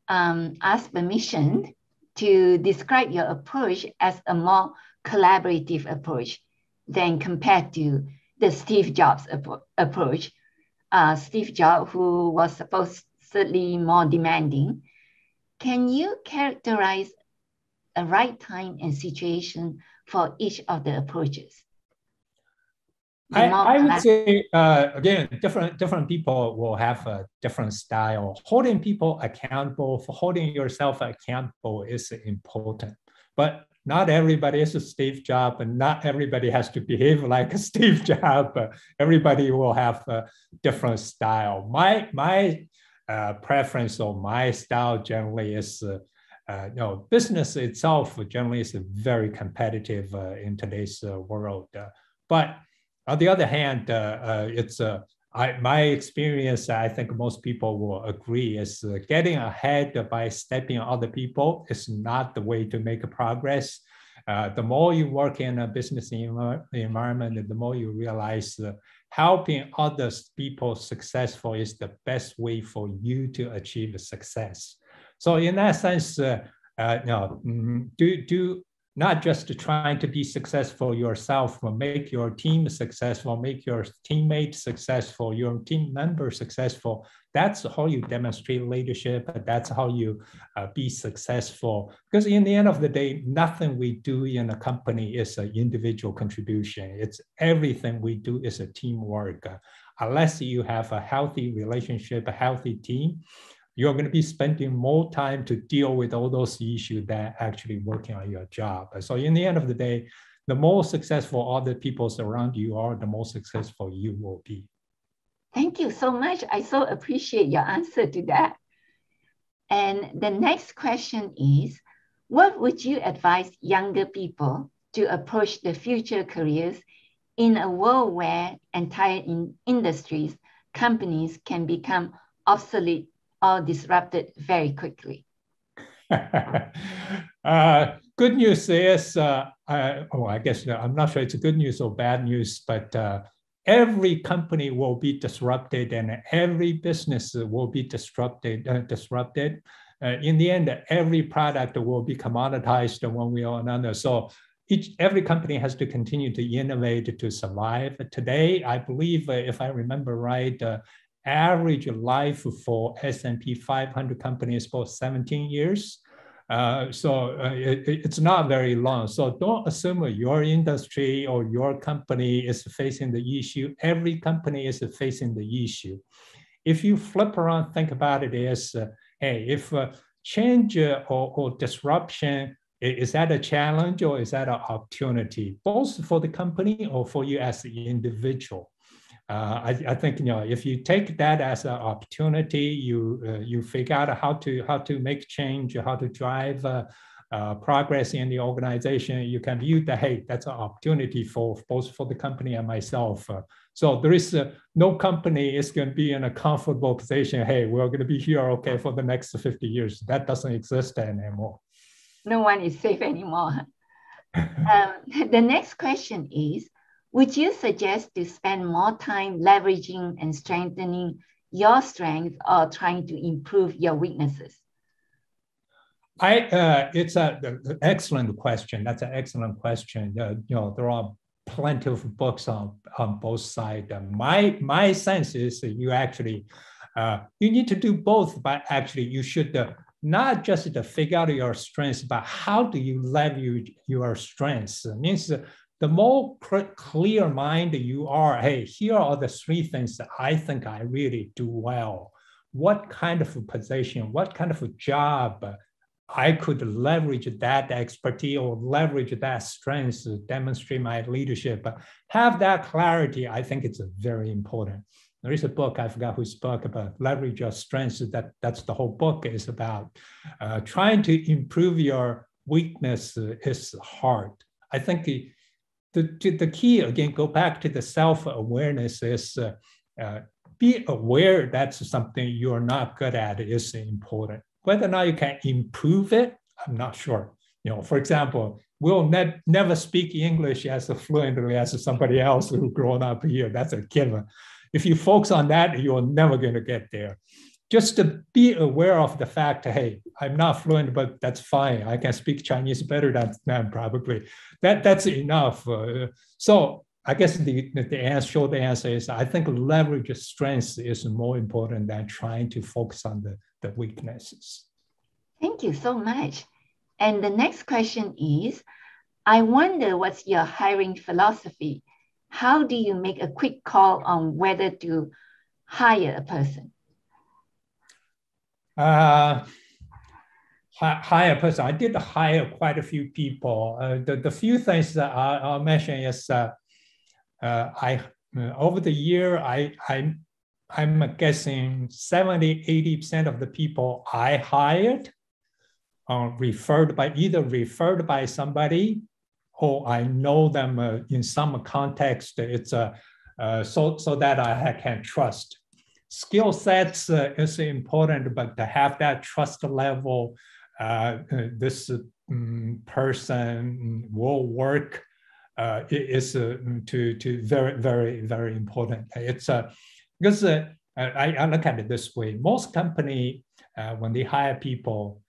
um, asked permission to describe your approach as a more collaborative approach than compared to the Steve Jobs approach. Uh, Steve Jobs, who was supposedly more demanding, can you characterize a right time and situation for each of the approaches? I, I, would say uh, again, different different people will have a different style. Holding people accountable for holding yourself accountable is important. But not everybody is a Steve Jobs, and not everybody has to behave like a [LAUGHS] Steve Jobs. everybody will have a different style. My my uh, preference or my style generally is, uh, uh, you know, business itself generally is very competitive uh, in today's uh, world. Uh, but on the other hand, it's a I, my experience, I think most people will agree, is getting ahead by stepping on other people is not the way to make progress. Uh, the more you work in a business environment, the more you realize helping other people successful is the best way for you to achieve success. So in that sense, uh, uh, you know, mm, do, do not just trying to be successful yourself, but make your team successful, make your teammates successful, your team member successful. That's how you demonstrate leadership. That's how you uh, be successful. Because in the end of the day, nothing we do in a company is an individual contribution. It's everything we do is a teamwork. Unless you have a healthy relationship, a healthy team, you're going to be spending more time to deal with all those issues than actually working on your job. So in the end of the day, the more successful other people around you are, the more successful you will be. Thank you so much. I so appreciate your answer to that. And the next question is, what would you advise younger people to approach the future careers in a world where entire in industries, companies can become obsolete are disrupted very quickly. [LAUGHS] uh, good news is, uh, I, oh, I guess I'm not sure it's good news or bad news, but uh, every company will be disrupted and every business will be disrupted. Uh, disrupted. Uh, in the end, every product will be commoditized one way or another. So each, every company has to continue to innovate to survive. Today, I believe, uh, if I remember right, average life for S&P 500 companies for 17 years. Uh, so uh, it, it's not very long. So don't assume your industry or your company is facing the issue. Every company is facing the issue. If you flip around, think about it as, uh, hey, if uh, change uh, or, or disruption is that a challenge or is that an opportunity, both for the company or for you as the individual? Uh, I, I, think you know if you take that as an opportunity, you uh, you figure out how to how to make change, how to drive uh, uh progress in the organization. You can view that hey, that's an opportunity for both for the company and myself. Uh, so there is uh, no company is going to be in a comfortable position. Hey, we're going to be here okay for the next fifty years. That doesn't exist anymore. No one is safe anymore. [LAUGHS] um, [LAUGHS] the next question is would you suggest to spend more time leveraging and strengthening your strengths or trying to improve your weaknesses? I, uh, it's an excellent question. That's an excellent question. Uh, you know, there are plenty of books on, on both sides. Uh, my, my sense is you actually, uh, you need to do both, but actually you should uh, not just to figure out your strengths, but how do you leverage your strengths? It means the more clear mind you are, hey, here are the three things that I think I really do well. What kind of a position, what kind of a job I could leverage that expertise or leverage that strength to demonstrate my leadership. Have that clarity, I think it's very important. There is a book, I forgot who spoke about leverage your strengths. That, that's the whole book is about. Uh, trying to improve your weakness is hard. I think the, the the key again go back to the self-awareness is uh, uh, be aware that's something you're not good at is important. Whether or not you can improve it i'm not sure. You know for example we'll ne- never speak english as fluently as somebody else who grown up here. That's a given. If you focus on that you're never going to get there just to be aware of the fact, hey, I'm not fluent, but that's fine. I can speak Chinese better than them probably. That that's enough. Uh, so I guess the the answer, short answer is I think leverage strengths is more important than trying to focus on the, the weaknesses. Thank you so much. And the next question is, I wonder what's your hiring philosophy? How do you make a quick call on whether to hire a person? Uh, hire person, I did hire quite a few people. Uh, the, the few things that I, I'll mention is uh, uh, I uh, over the year, I, I, I'm guessing 70, 80% of the people I hired are referred by either referred by somebody or I know them uh, in some context. It's a uh, so so that I can trust. Skill sets uh, is important, but to have that trust level, uh, this um, person will work uh, is uh, to to very very very important. It's uh, because uh, I, I look at it this way: most company uh, when they hire people,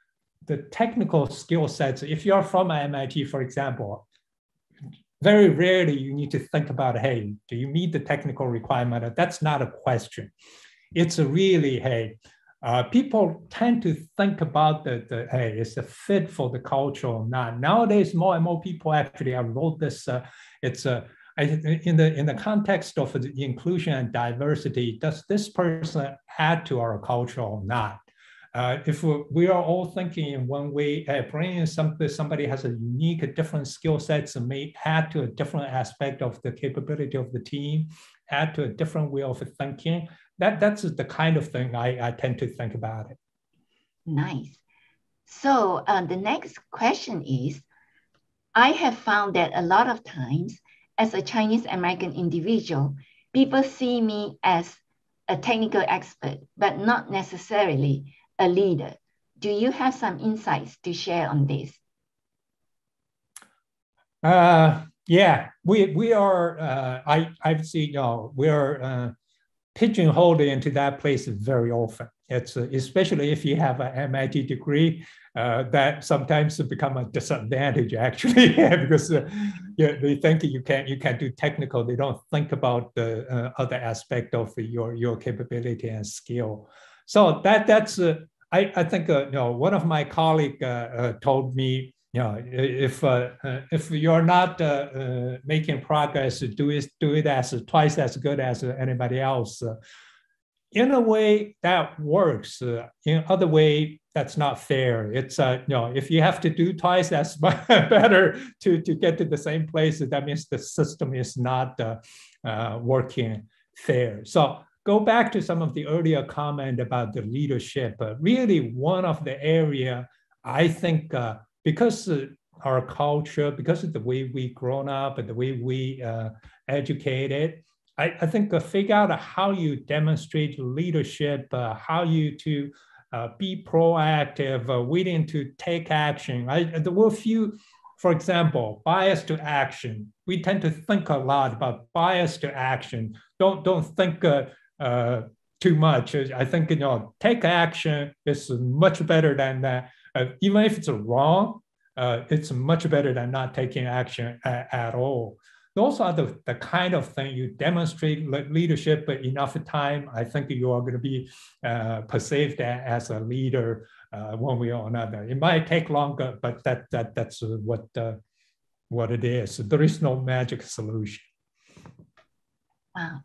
the technical skill sets. If you're from MIT, for example, very rarely you need to think about, hey, do you meet the technical requirement? That's not a question. It's really, hey, uh, people tend to think about the, the hey, is a fit for the culture or not. Nowadays, more and more people actually, I wrote this, uh, it's a, uh, in the in the context of the inclusion and diversity, does this person add to our culture or not? Uh, if we are all thinking in one way, uh, bringing something, somebody has a unique, different skill sets and may add to a different aspect of the capability of the team, add to a different way of thinking, that that's the kind of thing I, I tend to think about it. Nice. So uh, the next question is, I have found that a lot of times as a Chinese American individual, people see me as a technical expert, but not necessarily a leader. Do you have some insights to share on this? Uh, yeah, we we are. Uh, I I've seen. You know, we are uh, pigeonholed into that place very often. It's uh, especially if you have an MIT degree, uh, that sometimes become a disadvantage actually [LAUGHS] because uh, you, they think you can you can do technical. They don't think about the uh, other aspect of your your capability and skill. So that that's uh, I I think uh, you know one of my colleague told me yeah, if uh, uh, if you're not uh, uh, making progress, do it do it as twice as good as anybody else. in a way, that works. Uh, in other way, that's not fair. It's uh, you know, if you have to do twice as [LAUGHS] better to to get to the same place, that means the system is not working fair. So go back to some of the earlier comment about the leadership. really, one of the area I think because our culture, because of the way we grown up and the way we uh, educated, I, I think uh, figure out how you demonstrate leadership, uh, how you to uh, be proactive, uh, willing to take action. I, there were a few, for example, bias to action. We tend to think a lot about bias to action. Don't don't think uh, too much. I think you know take action is much better than that uh, even if it's wrong, uh, it's much better than not taking action at, at all. Those are the, the kind of thing you demonstrate leadership but enough time. I think you are going to be uh, perceived as a leader uh, one way or another. It might take longer, but that, that that's what, uh, what it is. There is no magic solution. Wow.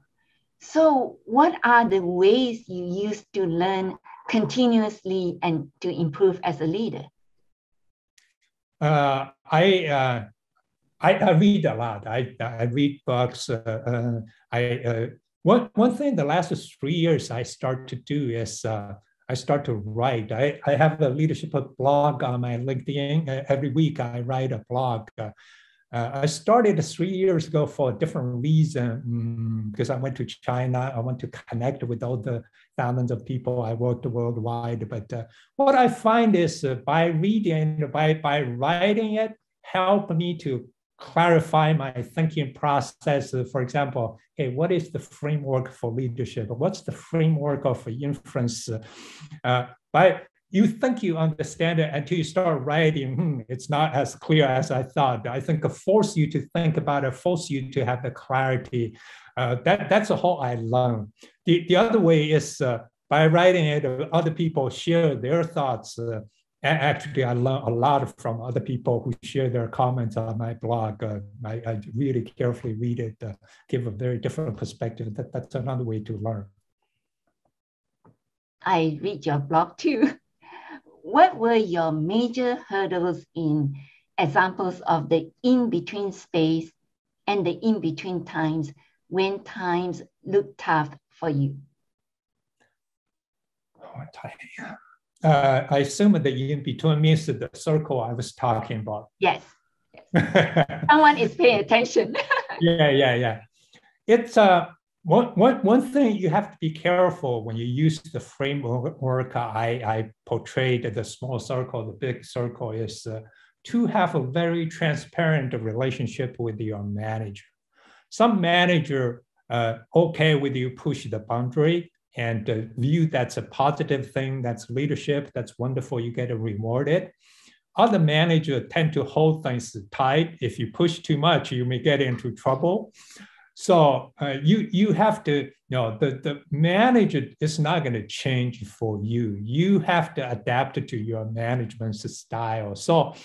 So, what are the ways you use to learn continuously and to improve as a leader? Uh, I, uh, I, I read a lot. I I read books. Uh, uh I uh, one one thing the last three years I start to do is uh, I start to write. I, I have a leadership blog on my LinkedIn. every week I write a blog. Uh, I started three years ago for a different reason because I went to China. I want to connect with all the thousands of people I worked worldwide. But uh, what I find is uh, by reading, by, by writing it, help me to clarify my thinking process. For example, hey, what is the framework for leadership? What's the framework of influence? Uh, by you think you understand it until you start writing. Hmm, it's not as clear as I thought. I think it force you to think about it, force you to have the clarity. Uh, that that's whole I learned. The, the other way is uh, by writing it, other people share their thoughts. Uh, actually, I learn a lot from other people who share their comments on my blog. Uh, I, I, really carefully read it, uh, give a very different perspective. That, that's another way to learn. I read your blog too. [LAUGHS] what were your major hurdles in examples of the in-between space and the in-between times when times look tough for you? Uh, I assume the in between means the circle I was talking about. Yes. [LAUGHS] Someone is paying attention. [LAUGHS] yeah, yeah, yeah. It's uh, one, one, one thing you have to be careful when you use the framework I, I portrayed the small circle, the big circle is uh, to have a very transparent relationship with your manager. Some manager uh, okay with you push the boundary and uh, view that's a positive thing, that's leadership, that's wonderful, you get rewarded. Other managers tend to hold things tight. If you push too much, you may get into trouble. So uh, you you have to you know the the manager is not going to change for you. You have to adapt it to your management style. So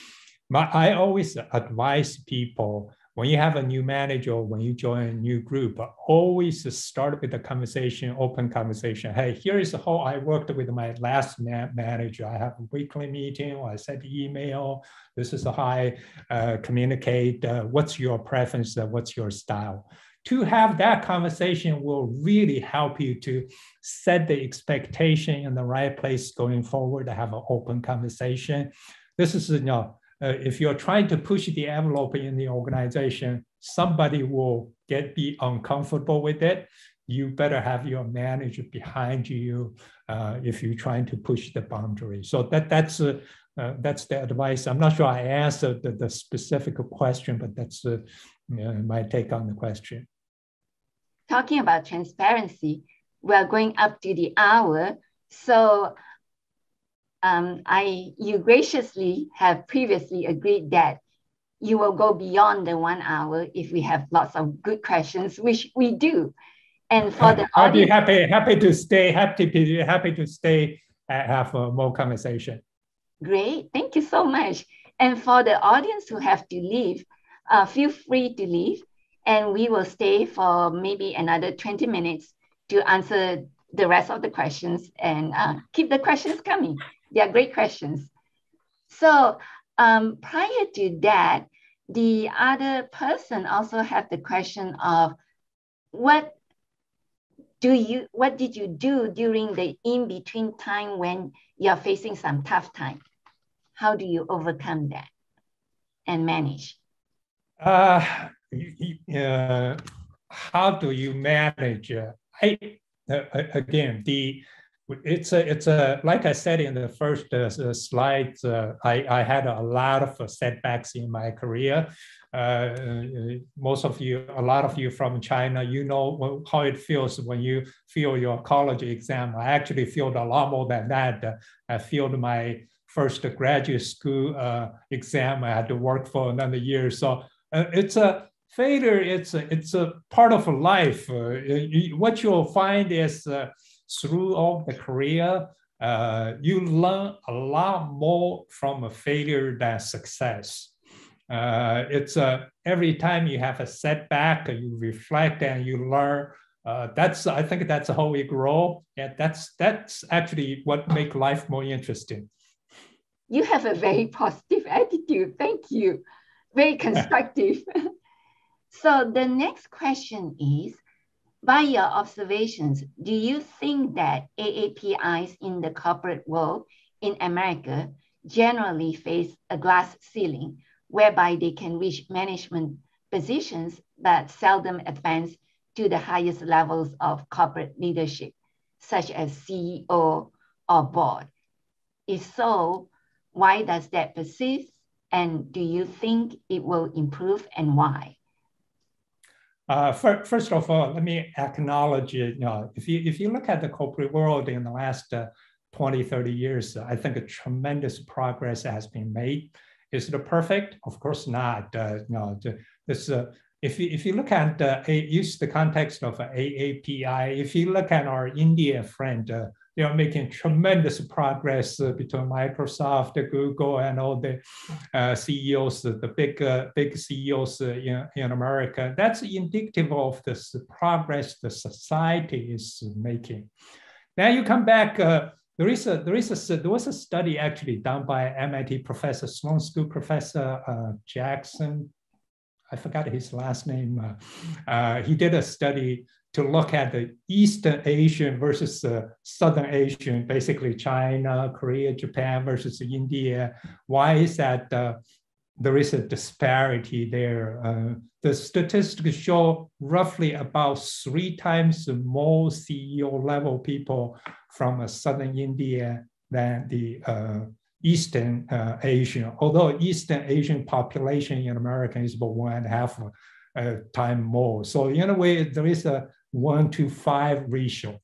my, I always advise people when you have a new manager or when you join a new group, always start with a conversation, open conversation. Hey, here is how I worked with my last manager. I have a weekly meeting, or I send email. This is how I uh, communicate. Uh, what's your preference? Uh, what's your style? To have that conversation will really help you to set the expectation in the right place going forward. To have an open conversation. This is you know uh, if you're trying to push the envelope in the organization, somebody will get be uncomfortable with it. You better have your manager behind you uh, if you're trying to push the boundary. So that that's uh, uh that's the advice. I'm not sure I answered the, the specific question, but that's uh, my take on the question. Talking about transparency, we're going up to the hour. So um, I you graciously have previously agreed that you will go beyond the one hour if we have lots of good questions, which we do. And for the I'll audience, be happy happy to stay happy to happy to stay and have uh, more conversation. Great, thank you so much. And for the audience who have to leave, uh, feel free to leave, and we will stay for maybe another 20 minutes to answer the rest of the questions and uh, keep the questions coming. They are great questions. So um, prior to that, the other person also had the question of what do you what did you do during the in-between time when you're facing some tough time? How do you overcome that and manage? Uh, uh, how do you manage? Uh, I, uh, again, the it's a, it's a, like I said in the first uh, slide, uh, I, I had a lot of setbacks in my career. Uh, most of you, a lot of you from China, you know how it feels when you feel your college exam. I actually feel a lot more than that. I failed my first graduate school uh, exam. I had to work for another year. So uh, it's a failure. It's a, it's a part of life. Uh, what you'll find is throughout the career, uh, you learn a lot more from a failure than success. Uh, it's uh, every time you have a setback, you reflect and you learn. Uh, that's I think that's how we grow, and that's that's actually what make life more interesting. You have a very positive attitude. Thank you. Very constructive. [LAUGHS] so the next question is by your observations, do you think that AAPIs in the corporate world in America generally face a glass ceiling whereby they can reach management positions but seldom advance to the highest levels of corporate leadership, such as CEO or board? If so, why does that persist? And do you think it will improve and why? Uh, first of all, let me acknowledge, you know, if you, if you look at the corporate world in the last uh, 20, 30 years, I think a tremendous progress has been made. Is it perfect? Of course not. Uh, no, this, uh, if, you, if you look at, uh, use the context of AAPI, if you look at our India friend, they are making tremendous progress uh, between Microsoft, Google, and all the uh, CEOs, the big uh, big CEOs in, in America. That's indicative of the progress the society is making. Now you come back there is a there is a there was a study actually done by MIT professor Sloan School professor uh, Jackson. I forgot his last name. Uh, he did a study to look at the Eastern Asian versus the Southern Asian, basically China, Korea, Japan versus India. Why is that uh, there is a disparity there? Uh, the statistics show roughly about three times more CEO level people from Southern India than the uh, Eastern uh, Asian, although Eastern Asian population in America is about one and a half uh, time more. So in a way, there is a one to five ratio.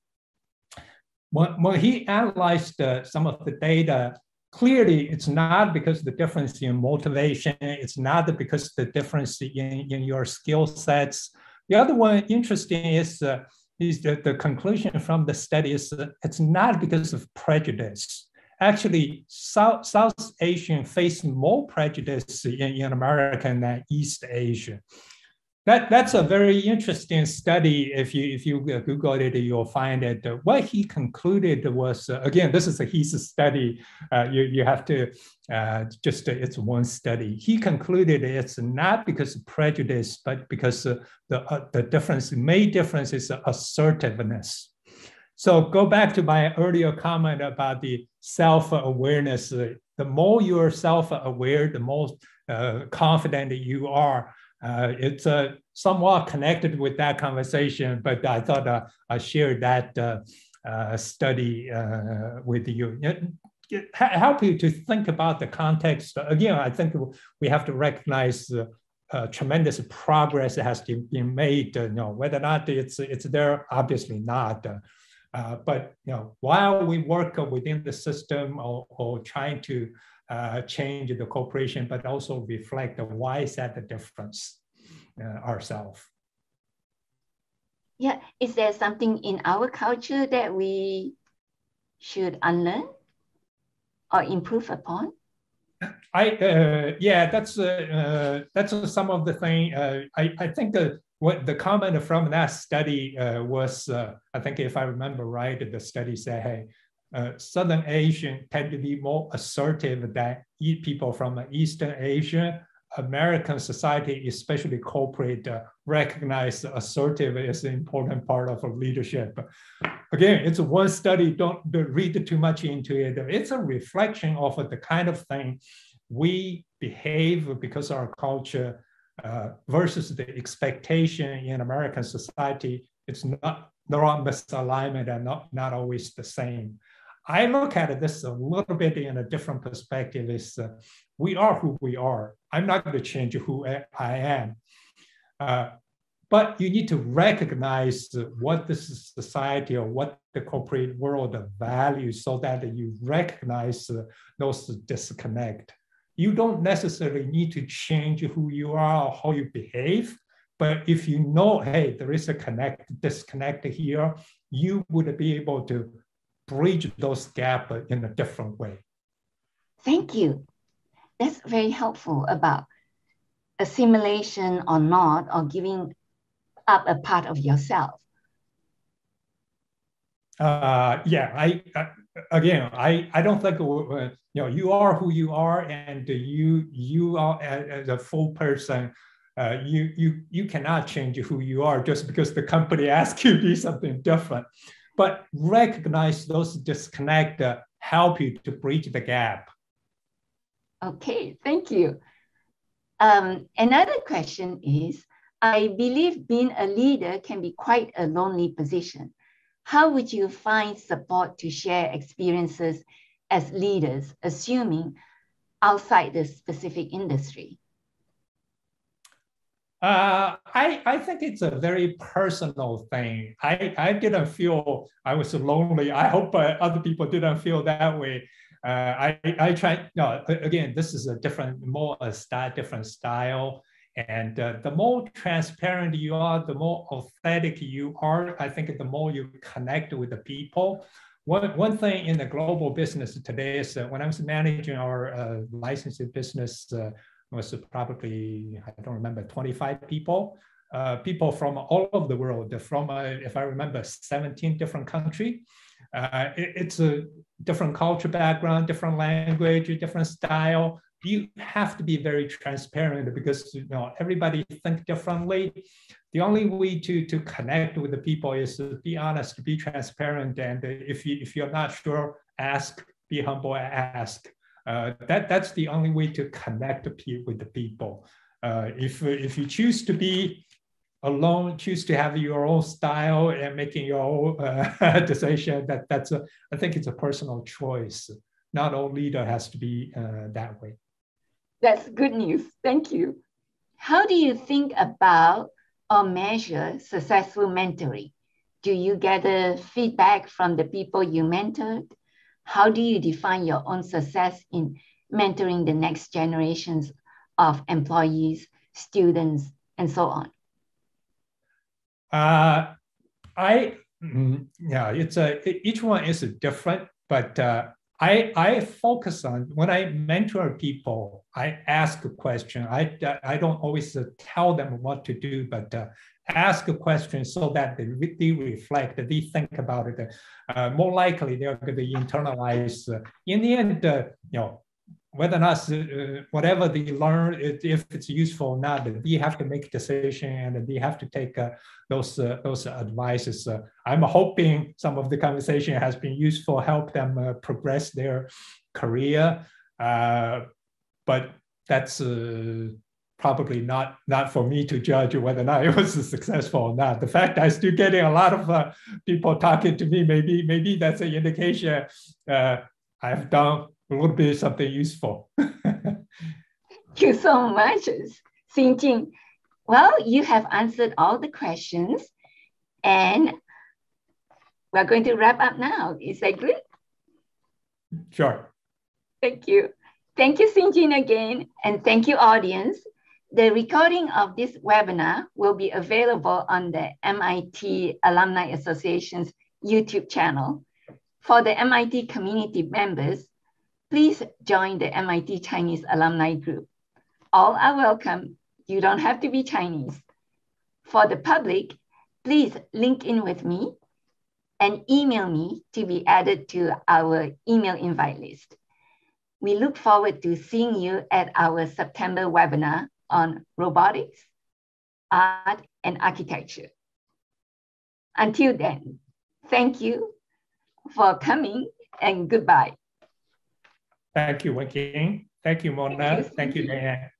When, when he analyzed uh, some of the data, clearly it's not because the difference in motivation, it's not because the difference in, in your skill sets. The other one interesting is, uh, is that the conclusion from the study is uh, it's not because of prejudice. Actually, South, South Asian face more prejudice in, in America than East Asian. That, that's a very interesting study. If you if you Google it, you'll find it. What he concluded was uh, again, this is a his study. Uh, you you have to uh, just uh, it's one study. He concluded it's not because of prejudice, but because the uh, the difference, main difference is assertiveness. So go back to my earlier comment about the self awareness. The more you're self aware, the more uh, confident you are uh, it's uh, somewhat connected with that conversation, but I thought uh, I shared that uh, uh, study uh, with you. help you to think about the context. Again, I think we have to recognize tremendous progress that has been made. you know, whether or not it's it's there, obviously not. but you know, while we work within the system or, or trying to uh, change the cooperation, but also reflect why is that the difference uh, ourselves. Yeah, is there something in our culture that we should unlearn or improve upon? I uh, yeah, that's uh, uh, that's some of the thing. Uh, I I think the what the comment from that study uh, was uh, I think if I remember right, the study said, hey, uh, Southern Asian tend to be more assertive than people from Eastern Asia. American society, especially corporate, uh, recognize assertive as an important part of leadership. Again, it's one study, don't, read too much into it. It's a reflection of the kind of thing we behave because our culture uh, versus the expectation in American society. It's not, there are misalignment and not, not always the same. I look at it this a little bit in a different perspective is uh, we are who we are. I'm not going to change who I am. Uh, but you need to recognize what this society or what the corporate world values so that you recognize those disconnect. You don't necessarily need to change who you are or how you behave, but if you know, hey, there is a connect disconnect here, you would be able to bridge those gaps in a different way. Thank you. That's very helpful about assimilation or not, or giving up a part of yourself. Uh, yeah, I, I, again, I, I don't think uh, you know you are who you are, and you you are as a full person. Uh, you you you cannot change who you are just because the company [LAUGHS] asks you to be something different but recognize those disconnect uh, help you to bridge the gap. Okay, thank you. Um, another question is, I believe being a leader can be quite a lonely position. How would you find support to share experiences as leaders, assuming outside the specific industry? Uh, I, I think it's a very personal thing. I, I didn't feel I was lonely. I hope uh, other people didn't feel that way. Uh, I, I try, no, again, this is a different, more a style, different style. And uh, the more transparent you are, the more authentic you are, I think the more you connect with the people. One, one thing in the global business today is that when I was managing our uh, licensing business, was probably, I don't remember, 25 people. uh, people from all over the world, from, uh, if I remember, 17 different countries. Uh, it, it's a different culture background, different language, different style. You have to be very transparent because you know everybody think differently. The only way to, to connect with the people is to be honest, be transparent, and if you if you're not sure, ask. Be humble, ask. Uh, that that's the only way to connect with the people. Uh, if if you choose to be alone choose to have your own style and making your own uh, [LAUGHS] decision that that's a i think it's a personal choice. Not all leader has to be uh, that way. That's good news. Thank you. How do you think about or measure successful mentoring? Do you gather feedback from the people you mentored how do you define your own success in mentoring the next generations of employees students and so on uh, I mm, yeah, it's a each one is different, but uh, I I focus on when I mentor people, I ask a question. I I don't always tell them what to do, but uh, ask a question so that they, they reflect, they think about it. Uh, more likely, they're going to internalize. Uh, in the end, uh, you know, whether or not uh, whatever they learn, it, if it's useful or not, they have to make decision and they have to take uh, those uh, those advices. I'm hoping some of the conversation has been useful, help them progress their career, but that's probably not not for me to judge whether or not [LAUGHS] it was successful or not. The fact I'm still getting a lot of uh, people talking to me, maybe maybe that's an indication uh, I've done a little bit something useful. [LAUGHS] Thank you so much, Xinjin. Well, you have answered all the questions and we're going to wrap up now. Is that good? Sure. Thank you. Thank you, Xinjin, again. And thank you, audience. The recording of this webinar will be available on the MIT Alumni Association's YouTube channel. For the MIT community members, please join the MIT Chinese Alumni Group. All are welcome. You don't have to be Chinese. For the public, please link in with me and email me to be added to our email invite list. We look forward to seeing you at our September webinar on robotics, art, and architecture. Until then, thank you for coming and goodbye. Thank you, Wenking. Thank you, Mona. Thank you, Thank you Diane.